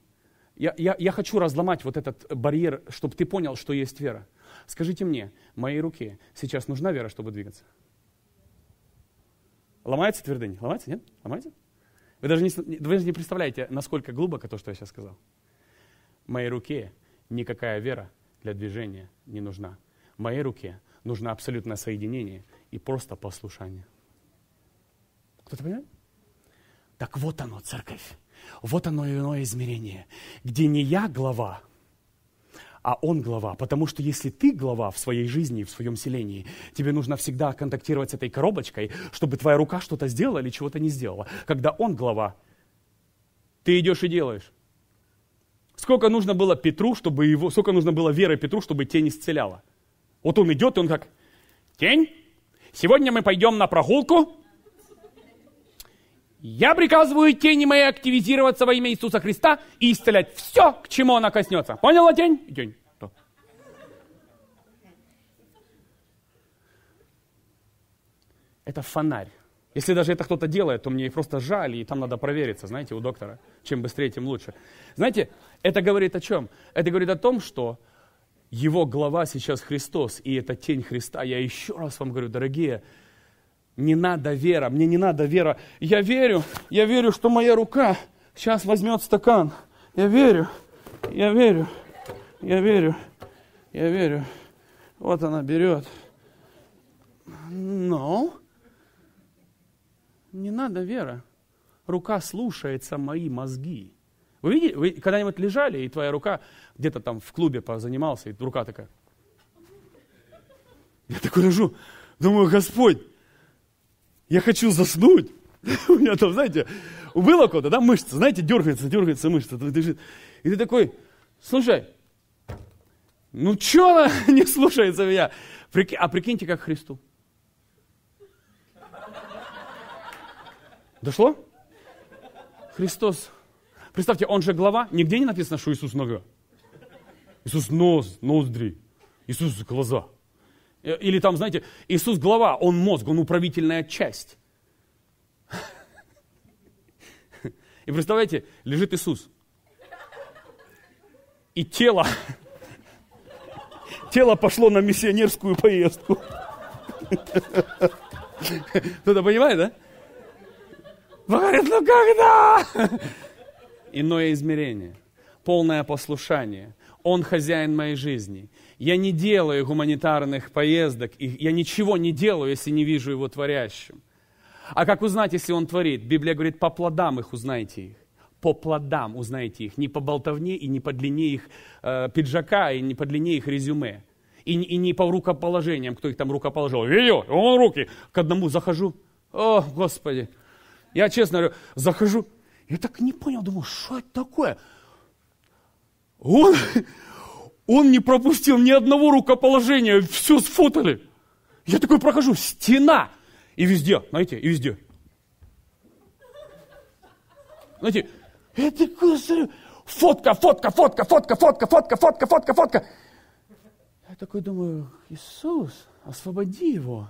я, я, я хочу разломать вот этот барьер, чтобы ты понял, что есть вера. Скажите мне, моей руке сейчас нужна вера, чтобы двигаться? Ломается твердынь? Ломается, нет? Ломается? Вы даже не, вы даже не представляете, насколько глубоко то, что я сейчас сказал. Моей руке никакая вера для движения не нужна. Моей руке нужно абсолютное соединение и просто послушание. Кто-то понимает? Так вот оно, церковь. Вот оно иное измерение, где не я глава, а он глава. Потому что если ты глава в своей жизни, в своем селении, тебе нужно всегда контактировать с этой коробочкой, чтобы твоя рука что-то сделала или чего-то не сделала. Когда он глава, ты идешь и делаешь. Сколько нужно было Петру, чтобы его, сколько нужно было веры Петру, чтобы тень исцеляла. Вот он идет, и он как, тень, сегодня мы пойдем на прогулку, я приказываю тени моей активизироваться во имя Иисуса Христа и исцелять все, к чему она коснется. Поняла тень? Тень. Это фонарь. Если даже это кто-то делает, то мне просто жаль, и там надо провериться, знаете, у доктора. Чем быстрее, тем лучше. Знаете, это говорит о чем? Это говорит о том, что его глава сейчас Христос, и это тень Христа. Я еще раз вам говорю, дорогие, не надо вера, мне не надо вера. Я верю, я верю, что моя рука сейчас возьмет стакан. Я верю, я верю, я верю, я верю. Вот она берет. Но не надо вера. Рука слушается мои мозги. Вы видели, вы когда-нибудь лежали, и твоя рука где-то там в клубе позанимался, и рука такая. Я такой лежу, думаю, Господь, я хочу заснуть. У меня там, знаете, было куда, да, мышца, знаете, дергается, дергается мышца. И ты такой, слушай, ну что она не слушается меня? А прикиньте, как Христу. Дошло? Христос. Представьте, он же глава. Нигде не написано, что Иисус нога. Иисус нос, ноздри. Иисус глаза. Э, или там, знаете, Иисус глава, он мозг, он управительная часть. И представляете, лежит Иисус. И тело, тело пошло на миссионерскую поездку. Кто-то понимает, да? Говорит, ну когда? Иное измерение, полное послушание. Он хозяин моей жизни. Я не делаю гуманитарных поездок, и я ничего не делаю, если не вижу его творящим. А как узнать, если он творит? Библия говорит, по плодам их узнаете их. По плодам узнаете их. Не по болтовне и не по длине их э, пиджака, и не по длине их резюме. И, и не по рукоположениям, кто их там рукоположил. Видел? Он руки. К одному захожу. О, Господи. Я честно говорю, захожу. Я так не понял, думаю, что это такое? Он, он не пропустил ни одного рукоположения, все сфотали. Я такой прохожу, стена. И везде, знаете, и везде. Знаете, я такой смотрю, фотка, фотка, фотка, фотка, фотка, фотка, фотка, фотка, фотка. Я такой думаю, Иисус, освободи его.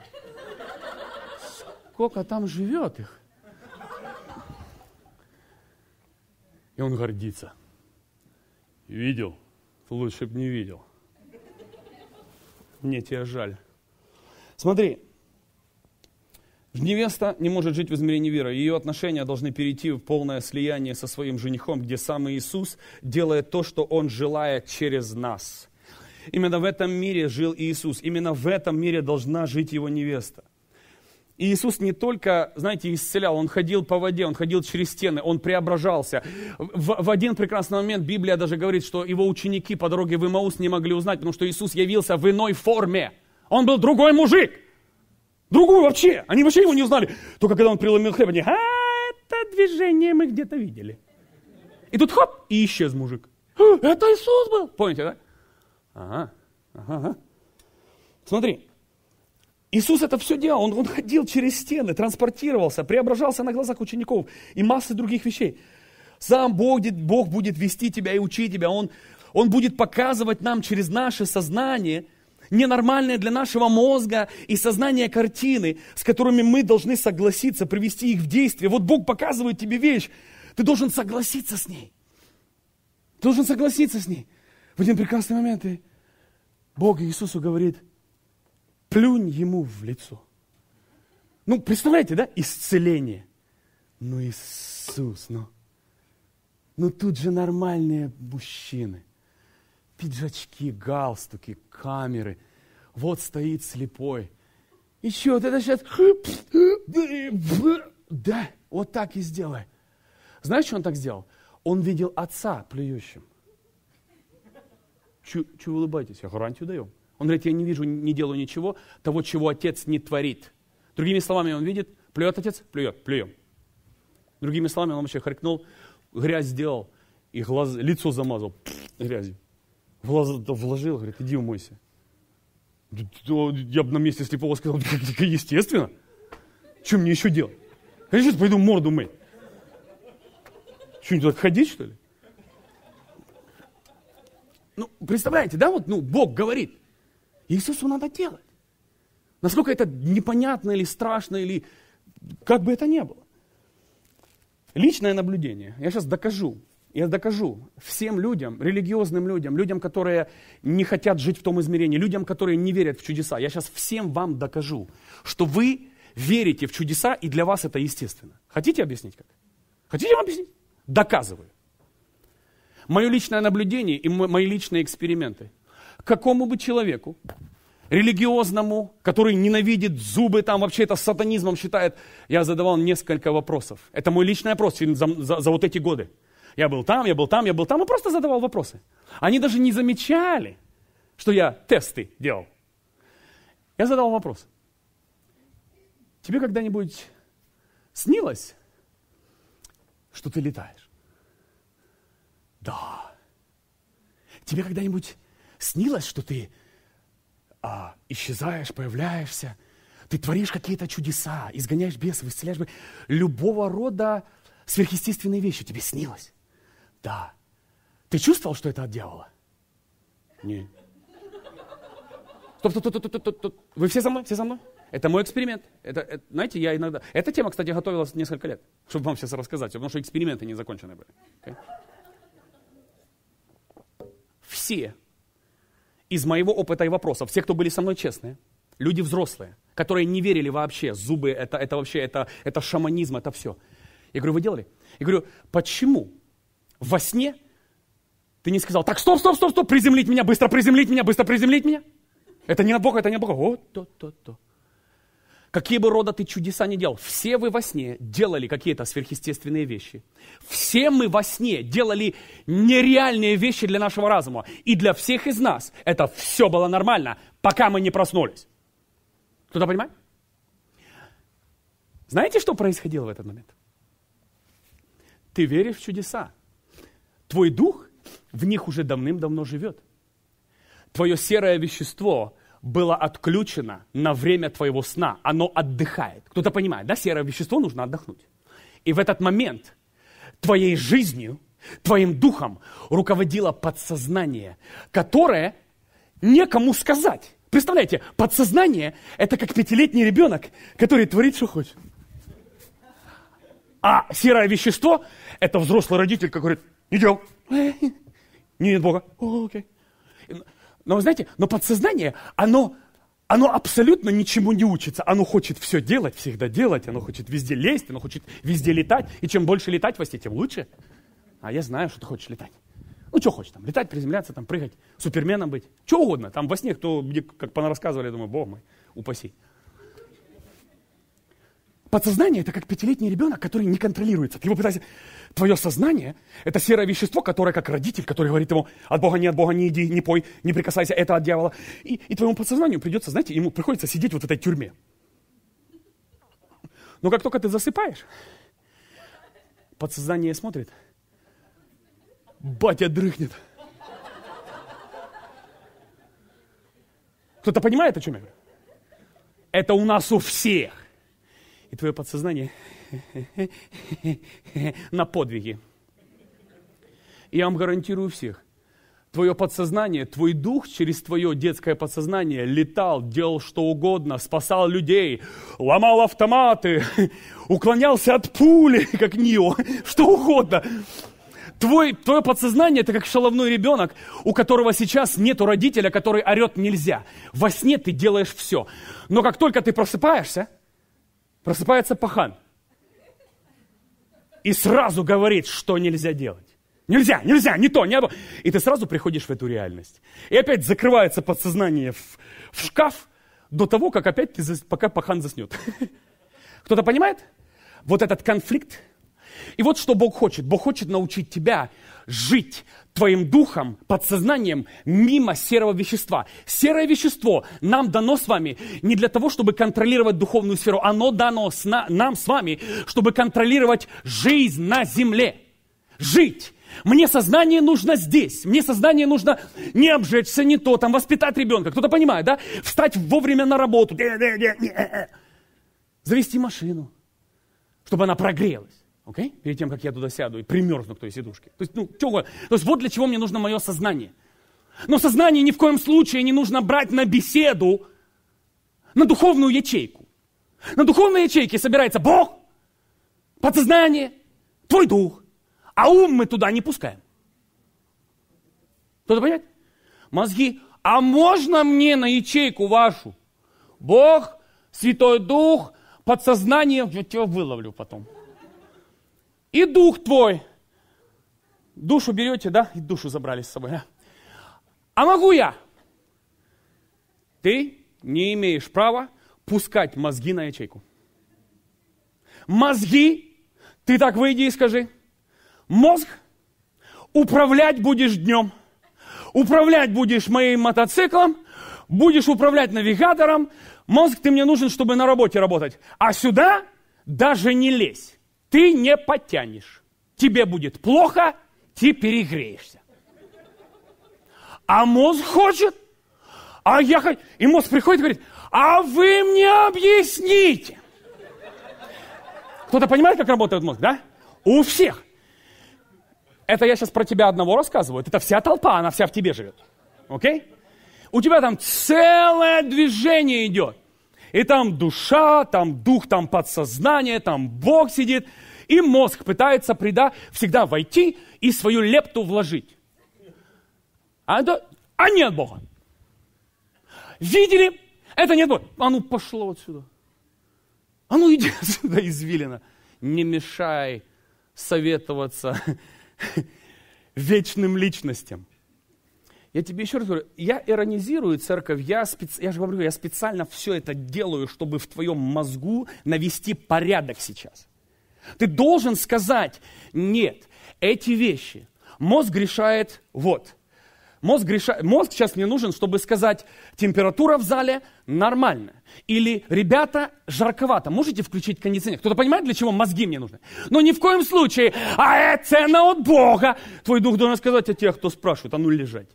Сколько там живет их. И он гордится. Видел? Лучше бы не видел. Мне тебя жаль. Смотри, невеста не может жить в измерении веры. Ее отношения должны перейти в полное слияние со своим женихом, где сам Иисус делает то, что Он желает через нас. Именно в этом мире жил Иисус. Именно в этом мире должна жить Его невеста. И Иисус не только, знаете, исцелял, Он ходил по воде, Он ходил через стены, Он преображался. В, в один прекрасный момент Библия даже говорит, что Его ученики по дороге в Имаус не могли узнать, потому что Иисус явился в иной форме. Он был другой мужик. Другой вообще. Они вообще его не узнали. Только когда он преломил хлеб, они, а, это движение мы где-то видели. И тут хоп, и исчез мужик. Это Иисус был. Помните, да? Ага, ага. Смотри, Иисус это все делал, он, он ходил через стены, транспортировался, преображался на глазах учеников и массы других вещей. Сам Бог, Бог будет вести тебя и учить тебя, Он, он будет показывать нам через наше сознание ненормальные для нашего мозга и сознания картины, с которыми мы должны согласиться, привести их в действие. Вот Бог показывает тебе вещь, ты должен согласиться с ней. Ты должен согласиться с ней. В один прекрасный момент и Бог Иисусу говорит – плюнь ему в лицо. Ну, представляете, да? Исцеление. Ну, Иисус, ну. Ну, тут же нормальные мужчины. Пиджачки, галстуки, камеры. Вот стоит слепой. И что, вот это сейчас... Да, вот так и сделай. Знаешь, что он так сделал? Он видел отца плюющим. Чего улыбаетесь? Я гарантию даю. Он говорит, я не вижу, не делаю ничего, того, чего отец не творит. Другими словами, он видит, плюет отец, плюет, плюем. Другими словами, он вообще харкнул, грязь сделал и глаз, лицо замазал грязью. В вложил, говорит, иди умойся. Я бы на месте слепого сказал, естественно. Что мне еще делать? Я сейчас пойду морду мыть. Что, так ходить, что ли? Ну, представляете, да, вот, ну, Бог говорит, Иисусу надо делать. Насколько это непонятно или страшно, или как бы это ни было. Личное наблюдение. Я сейчас докажу. Я докажу всем людям, религиозным людям, людям, которые не хотят жить в том измерении, людям, которые не верят в чудеса. Я сейчас всем вам докажу, что вы верите в чудеса, и для вас это естественно. Хотите объяснить как? Хотите вам объяснить? Доказываю. Мое личное наблюдение и мои личные эксперименты какому бы человеку, религиозному, который ненавидит зубы, там вообще это сатанизмом считает, я задавал несколько вопросов. Это мой личный опрос за, за, за вот эти годы. Я был там, я был там, я был там, и просто задавал вопросы. Они даже не замечали, что я тесты делал. Я задал вопрос. Тебе когда-нибудь снилось, что ты летаешь? Да. Тебе когда-нибудь снилось, что ты а, исчезаешь, появляешься, ты творишь какие-то чудеса, изгоняешь бесов, исцеляешь любого рода сверхъестественные вещи тебе снилось. Да. Ты чувствовал, что это от дьявола? Нет. Стоп, стоп, стоп, стоп, стоп, стоп. Вы все со мной? Все со мной? Это мой эксперимент. Это, это, знаете, я иногда... Эта тема, кстати, готовилась несколько лет, чтобы вам сейчас рассказать, потому что эксперименты не закончены были. Okay? Все из моего опыта и вопросов, все, кто были со мной честные, люди взрослые, которые не верили вообще, зубы, это, это вообще, это, это шаманизм, это все. Я говорю, вы делали? Я говорю, почему во сне ты не сказал, так, стоп, стоп, стоп, стоп, приземлить меня, быстро приземлить меня, быстро приземлить меня? Это не на Бога, это не на Бога. Вот то, то, то. Какие бы рода ты чудеса не делал, все вы во сне делали какие-то сверхъестественные вещи. Все мы во сне делали нереальные вещи для нашего разума. И для всех из нас это все было нормально, пока мы не проснулись. Кто-то понимает? Знаете, что происходило в этот момент? Ты веришь в чудеса. Твой дух в них уже давным-давно живет. Твое серое вещество было отключено на время твоего сна. Оно отдыхает. Кто-то понимает, да, серое вещество нужно отдохнуть. И в этот момент твоей жизнью, твоим духом руководило подсознание, которое некому сказать. Представляете, подсознание – это как пятилетний ребенок, который творит, что хочет. А серое вещество – это взрослый родитель, который говорит, не делал. Нет Бога. О, окей. Но вы знаете, но подсознание, оно, оно абсолютно ничему не учится. Оно хочет все делать, всегда делать, оно хочет везде лезть, оно хочет везде летать. И чем больше летать, Васти, тем лучше. А я знаю, что ты хочешь летать. Ну, что хочешь там, летать, приземляться, там, прыгать, суперменом быть. Что угодно. Там во сне, кто, мне, как рассказывали, я думаю, бог мой, упаси. Подсознание – это как пятилетний ребенок, который не контролируется. Ты его пытаешься... Твое сознание – это серое вещество, которое как родитель, который говорит ему, от Бога не, от Бога не иди, не пой, не прикасайся, это от дьявола. И, и твоему подсознанию придется, знаете, ему приходится сидеть вот в этой тюрьме. Но как только ты засыпаешь, подсознание смотрит, батя дрыхнет. Кто-то понимает, о чем я говорю? Это у нас у всех. И твое подсознание на подвиги. Я вам гарантирую всех. Твое подсознание, твой дух через твое детское подсознание летал, делал что угодно, спасал людей, ломал автоматы, уклонялся от пули, как Нио, что угодно. Твой, твое подсознание – это как шаловной ребенок, у которого сейчас нету родителя, который орет нельзя. Во сне ты делаешь все. Но как только ты просыпаешься, просыпается пахан. И сразу говорит, что нельзя делать. Нельзя, нельзя, не то, не то. И ты сразу приходишь в эту реальность. И опять закрывается подсознание в, в шкаф до того, как опять ты, пока пахан заснет. Кто-то понимает? Вот этот конфликт и вот что Бог хочет. Бог хочет научить тебя жить твоим духом, подсознанием мимо серого вещества. Серое вещество нам дано с вами не для того, чтобы контролировать духовную сферу. Оно дано с на, нам с вами, чтобы контролировать жизнь на земле. Жить. Мне сознание нужно здесь. Мне сознание нужно не обжечься, не то, там, воспитать ребенка. Кто-то понимает, да? Встать вовремя на работу. Завести машину, чтобы она прогрелась. Okay? Перед тем, как я туда сяду и примерзну к той сидушке. То есть, ну, чего? То есть вот для чего мне нужно мое сознание. Но сознание ни в коем случае не нужно брать на беседу, на духовную ячейку. На духовной ячейке собирается Бог, подсознание, твой дух, а ум мы туда не пускаем. Кто-то понимает? Мозги, а можно мне на ячейку вашу? Бог, Святой Дух, подсознание, я тебя выловлю потом и дух твой. Душу берете, да? И душу забрали с собой. Да? А могу я? Ты не имеешь права пускать мозги на ячейку. Мозги, ты так выйди и скажи, мозг, управлять будешь днем, управлять будешь моим мотоциклом, будешь управлять навигатором, мозг ты мне нужен, чтобы на работе работать. А сюда даже не лезь ты не подтянешь. Тебе будет плохо, ты перегреешься. А мозг хочет, а я хочу. И мозг приходит и говорит, а вы мне объясните. Кто-то понимает, как работает мозг, да? У всех. Это я сейчас про тебя одного рассказываю. Это вся толпа, она вся в тебе живет. Окей? У тебя там целое движение идет. И там душа, там дух, там подсознание, там Бог сидит. И мозг пытается прида, всегда войти и свою лепту вложить. А, это, а нет Бога. Видели? Это нет Бога. А ну пошло отсюда. А ну иди отсюда, извилина. Не мешай советоваться вечным личностям. Я тебе еще раз говорю, я иронизирую церковь, я, специ... я же говорю, я специально все это делаю, чтобы в твоем мозгу навести порядок сейчас. Ты должен сказать, нет, эти вещи. Мозг решает вот. Мозг, решает, мозг сейчас мне нужен, чтобы сказать, температура в зале нормальная. Или, ребята, жарковато, можете включить кондиционер? Кто-то понимает, для чего мозги мне нужны? Но ни в коем случае, а это цена от Бога. Твой дух должен сказать о тех, кто спрашивает, а ну лежать.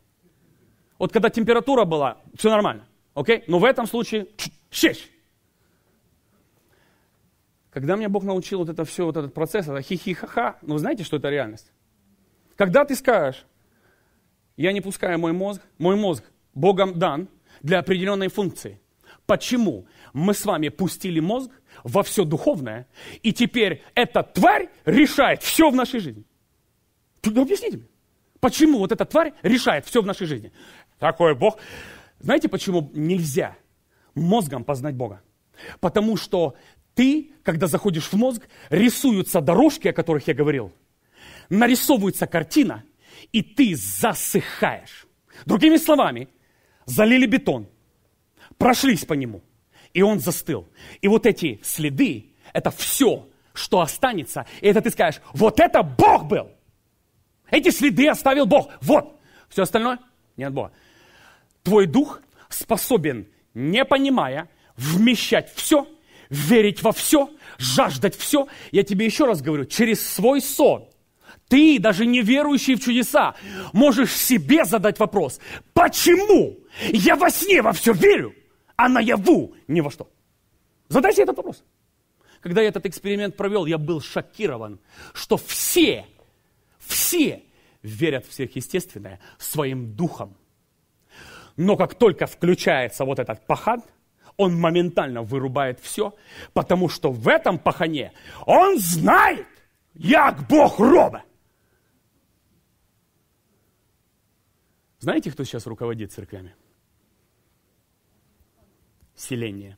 Вот когда температура была, все нормально, окей? Но в этом случае, щечь. Когда меня Бог научил вот это все, вот этот процесс, это хи-хи-ха-ха, ну знаете, что это реальность? Когда ты скажешь, я не пускаю мой мозг, мой мозг Богом дан для определенной функции. Почему мы с вами пустили мозг во все духовное, и теперь эта тварь решает все в нашей жизни? Объясните мне. Почему вот эта тварь решает все в нашей жизни? Такой Бог. Знаете, почему нельзя мозгом познать Бога? Потому что ты, когда заходишь в мозг, рисуются дорожки, о которых я говорил, нарисовывается картина, и ты засыхаешь. Другими словами, залили бетон, прошлись по нему, и он застыл. И вот эти следы, это все, что останется. И это ты скажешь, вот это Бог был. Эти следы оставил Бог. Вот. Все остальное не от Бога. Твой дух способен, не понимая, вмещать все, верить во все, жаждать все. Я тебе еще раз говорю, через свой сон ты, даже не верующий в чудеса, можешь себе задать вопрос, почему я во сне во все верю, а наяву ни во что. Задайте этот вопрос. Когда я этот эксперимент провел, я был шокирован, что все, все верят в сверхъестественное своим духом. Но как только включается вот этот пахан, он моментально вырубает все, потому что в этом пахане он знает, як Бог робить. Знаете, кто сейчас руководит церквями? Селение.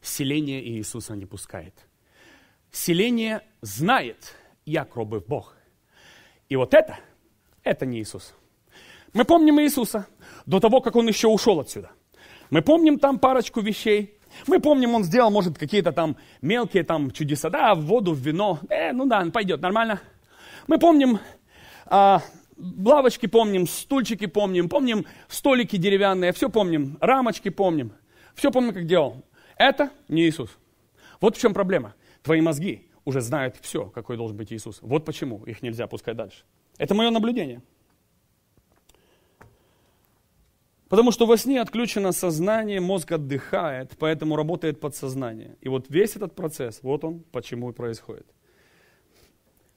Селение Иисуса не пускает. Селение знает, як робив Бог. И вот это, это не Иисус. Мы помним Иисуса до того, как Он еще ушел отсюда. Мы помним там парочку вещей. Мы помним, Он сделал, может, какие-то там мелкие там чудеса. Да, в воду, в вино. Э, ну да, пойдет, нормально. Мы помним а, лавочки помним, стульчики помним, помним столики деревянные, все помним, рамочки помним, все помним, как делал. Это не Иисус. Вот в чем проблема. Твои мозги уже знают все, какой должен быть Иисус. Вот почему их нельзя пускать дальше. Это мое наблюдение. Потому что во сне отключено сознание, мозг отдыхает, поэтому работает подсознание. И вот весь этот процесс, вот он почему и происходит.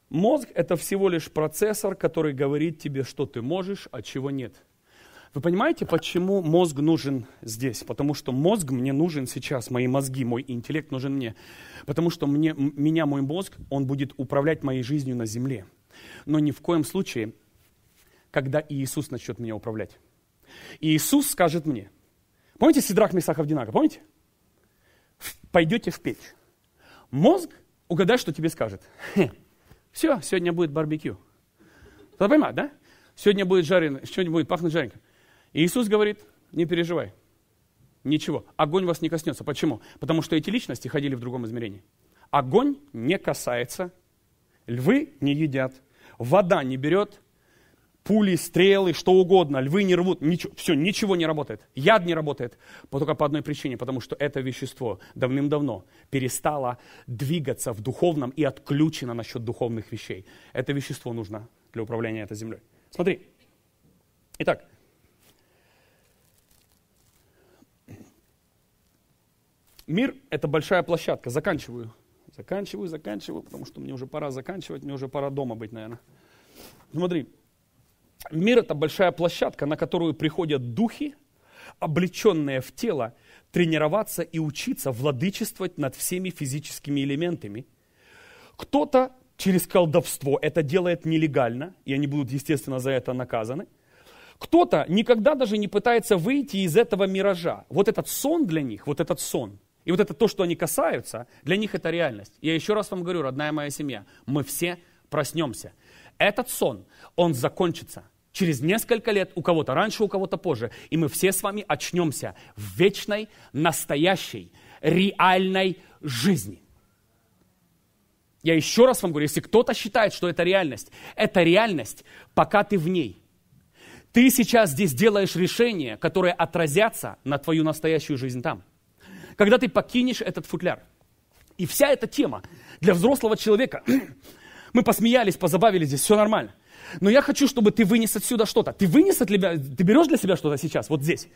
Мозг – это всего лишь процессор, который говорит тебе, что ты можешь, а чего нет. Вы понимаете, почему мозг нужен здесь? Потому что мозг мне нужен сейчас, мои мозги, мой интеллект нужен мне. Потому что мне, меня мой мозг, он будет управлять моей жизнью на земле. Но ни в коем случае, когда Иисус начнет меня управлять. И Иисус скажет мне, помните Сидрах Месах Авдинака, помните? Пойдете в печь. Мозг, угадай, что тебе скажет. Все, сегодня будет барбекю. Кто понимает, да? Сегодня будет жареное, сегодня будет пахнуть жареньким. И Иисус говорит, не переживай, ничего, огонь вас не коснется. Почему? Потому что эти личности ходили в другом измерении. Огонь не касается, львы не едят, вода не берет, пули, стрелы, что угодно, львы не рвут, ничего, все, ничего не работает. Яд не работает, только по одной причине, потому что это вещество давным-давно перестало двигаться в духовном и отключено насчет духовных вещей. Это вещество нужно для управления этой землей. Смотри. Итак, мир – это большая площадка. Заканчиваю. Заканчиваю, заканчиваю, потому что мне уже пора заканчивать, мне уже пора дома быть, наверное. Смотри, Мир – это большая площадка, на которую приходят духи, облеченные в тело, тренироваться и учиться владычествовать над всеми физическими элементами. Кто-то через колдовство это делает нелегально, и они будут, естественно, за это наказаны. Кто-то никогда даже не пытается выйти из этого миража. Вот этот сон для них, вот этот сон, и вот это то, что они касаются, для них это реальность. Я еще раз вам говорю, родная моя семья, мы все проснемся. Этот сон, он закончится через несколько лет, у кого-то раньше, у кого-то позже, и мы все с вами очнемся в вечной, настоящей, реальной жизни. Я еще раз вам говорю, если кто-то считает, что это реальность, это реальность, пока ты в ней. Ты сейчас здесь делаешь решения, которые отразятся на твою настоящую жизнь там. Когда ты покинешь этот футляр. И вся эта тема для взрослого человека, мы посмеялись, позабавились здесь, все нормально. Но я хочу, чтобы ты вынес отсюда что-то. Ты вынес от себя, ты берешь для себя что-то сейчас, вот здесь.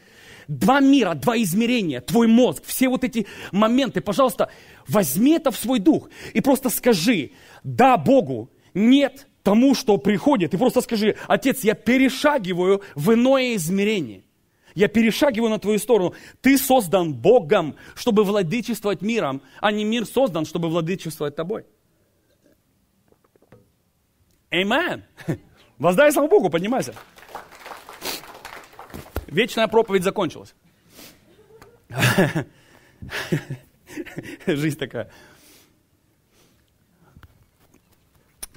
Два мира, два измерения, твой мозг, все вот эти моменты, пожалуйста, возьми это в свой дух и просто скажи, да Богу, нет тому, что приходит. И просто скажи, Отец, я перешагиваю в иное измерение. Я перешагиваю на твою сторону. Ты создан Богом, чтобы владычествовать миром, а не мир создан, чтобы владычествовать тобой. Amen. Воздай слава Богу, поднимайся. Вечная проповедь закончилась. Жизнь такая.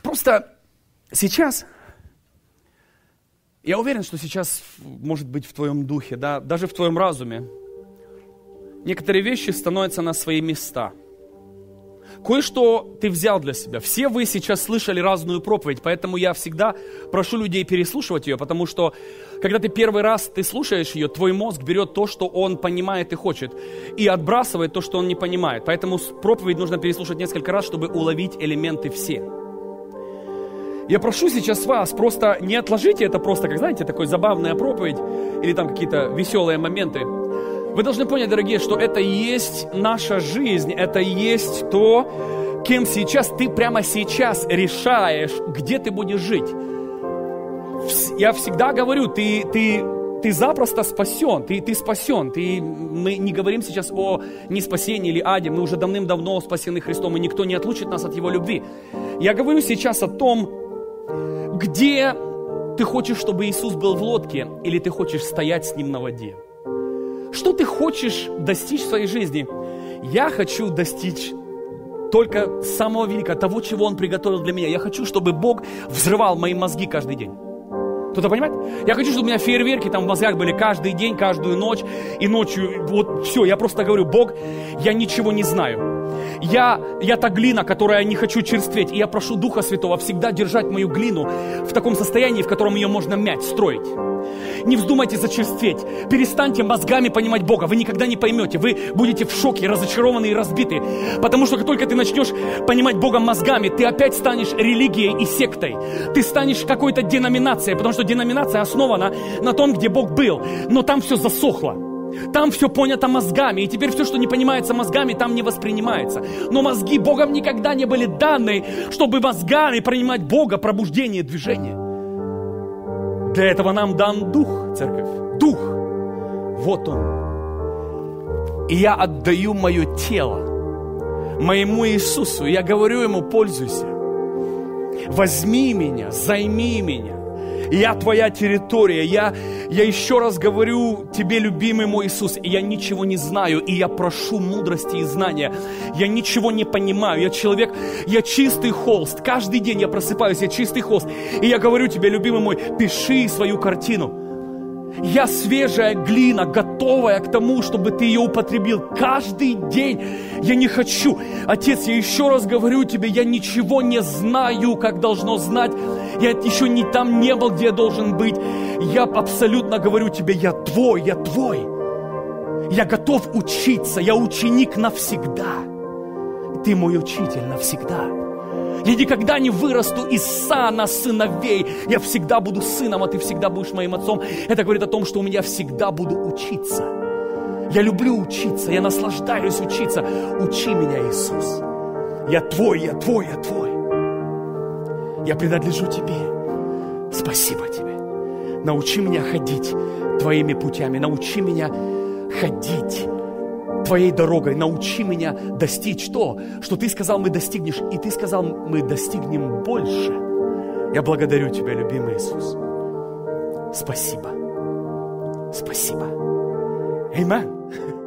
Просто сейчас, я уверен, что сейчас, может быть, в твоем духе, да, даже в твоем разуме, некоторые вещи становятся на свои места. Кое-что ты взял для себя. Все вы сейчас слышали разную проповедь, поэтому я всегда прошу людей переслушивать ее, потому что когда ты первый раз ты слушаешь ее, твой мозг берет то, что он понимает и хочет, и отбрасывает то, что он не понимает. Поэтому проповедь нужно переслушать несколько раз, чтобы уловить элементы все. Я прошу сейчас вас, просто не отложите это просто, как знаете, такой забавная проповедь или там какие-то веселые моменты. Вы должны понять, дорогие, что это есть наша жизнь, это есть то, кем сейчас ты прямо сейчас решаешь, где ты будешь жить. Я всегда говорю, ты, ты, ты запросто спасен, ты, ты спасен. Ты, мы не говорим сейчас о неспасении или аде, мы уже давным-давно спасены Христом, и никто не отлучит нас от Его любви. Я говорю сейчас о том, где ты хочешь, чтобы Иисус был в лодке, или ты хочешь стоять с Ним на воде. Что ты хочешь достичь в своей жизни? Я хочу достичь только самого великого, того, чего Он приготовил для меня. Я хочу, чтобы Бог взрывал мои мозги каждый день. Кто-то понимает? Я хочу, чтобы у меня фейерверки там в мозгах были каждый день, каждую ночь и ночью. Вот все, я просто говорю, Бог, я ничего не знаю. Я, я та глина, которая не хочу черстветь. И я прошу Духа Святого всегда держать мою глину в таком состоянии, в котором ее можно мять, строить. Не вздумайте зачерстветь. Перестаньте мозгами понимать Бога. Вы никогда не поймете. Вы будете в шоке, разочарованы и разбиты. Потому что как только ты начнешь понимать Бога мозгами, ты опять станешь религией и сектой. Ты станешь какой-то деноминацией, потому что деноминация основана на том, где Бог был. Но там все засохло. Там все понято мозгами, и теперь все, что не понимается мозгами, там не воспринимается. Но мозги Богом никогда не были даны, чтобы мозгами принимать Бога, пробуждение, движение. Для этого нам дан Дух, церковь. Дух. Вот он. И я отдаю мое тело моему Иисусу. Я говорю ему, пользуйся. Возьми меня, займи меня. Я твоя территория. Я, я еще раз говорю тебе, любимый мой Иисус, я ничего не знаю, и я прошу мудрости и знания. Я ничего не понимаю. Я человек, я чистый холст. Каждый день я просыпаюсь, я чистый холст. И я говорю тебе, любимый мой, пиши свою картину. Я свежая глина, готовая к тому, чтобы ты ее употребил каждый день. Я не хочу. Отец, я еще раз говорю тебе, я ничего не знаю, как должно знать. Я еще не там не был, где я должен быть. Я абсолютно говорю тебе, я твой, я твой. Я готов учиться, я ученик навсегда. Ты мой учитель навсегда. Я никогда не вырасту из сана сыновей. Я всегда буду сыном, а ты всегда будешь моим отцом. Это говорит о том, что у меня всегда буду учиться. Я люблю учиться, я наслаждаюсь учиться. Учи меня, Иисус. Я твой, я твой, я твой. Я принадлежу тебе. Спасибо тебе. Научи меня ходить твоими путями. Научи меня ходить твоей дорогой. Научи меня достичь то, что ты сказал, мы достигнешь, и ты сказал, мы достигнем больше. Я благодарю тебя, любимый Иисус. Спасибо. Спасибо. Amen.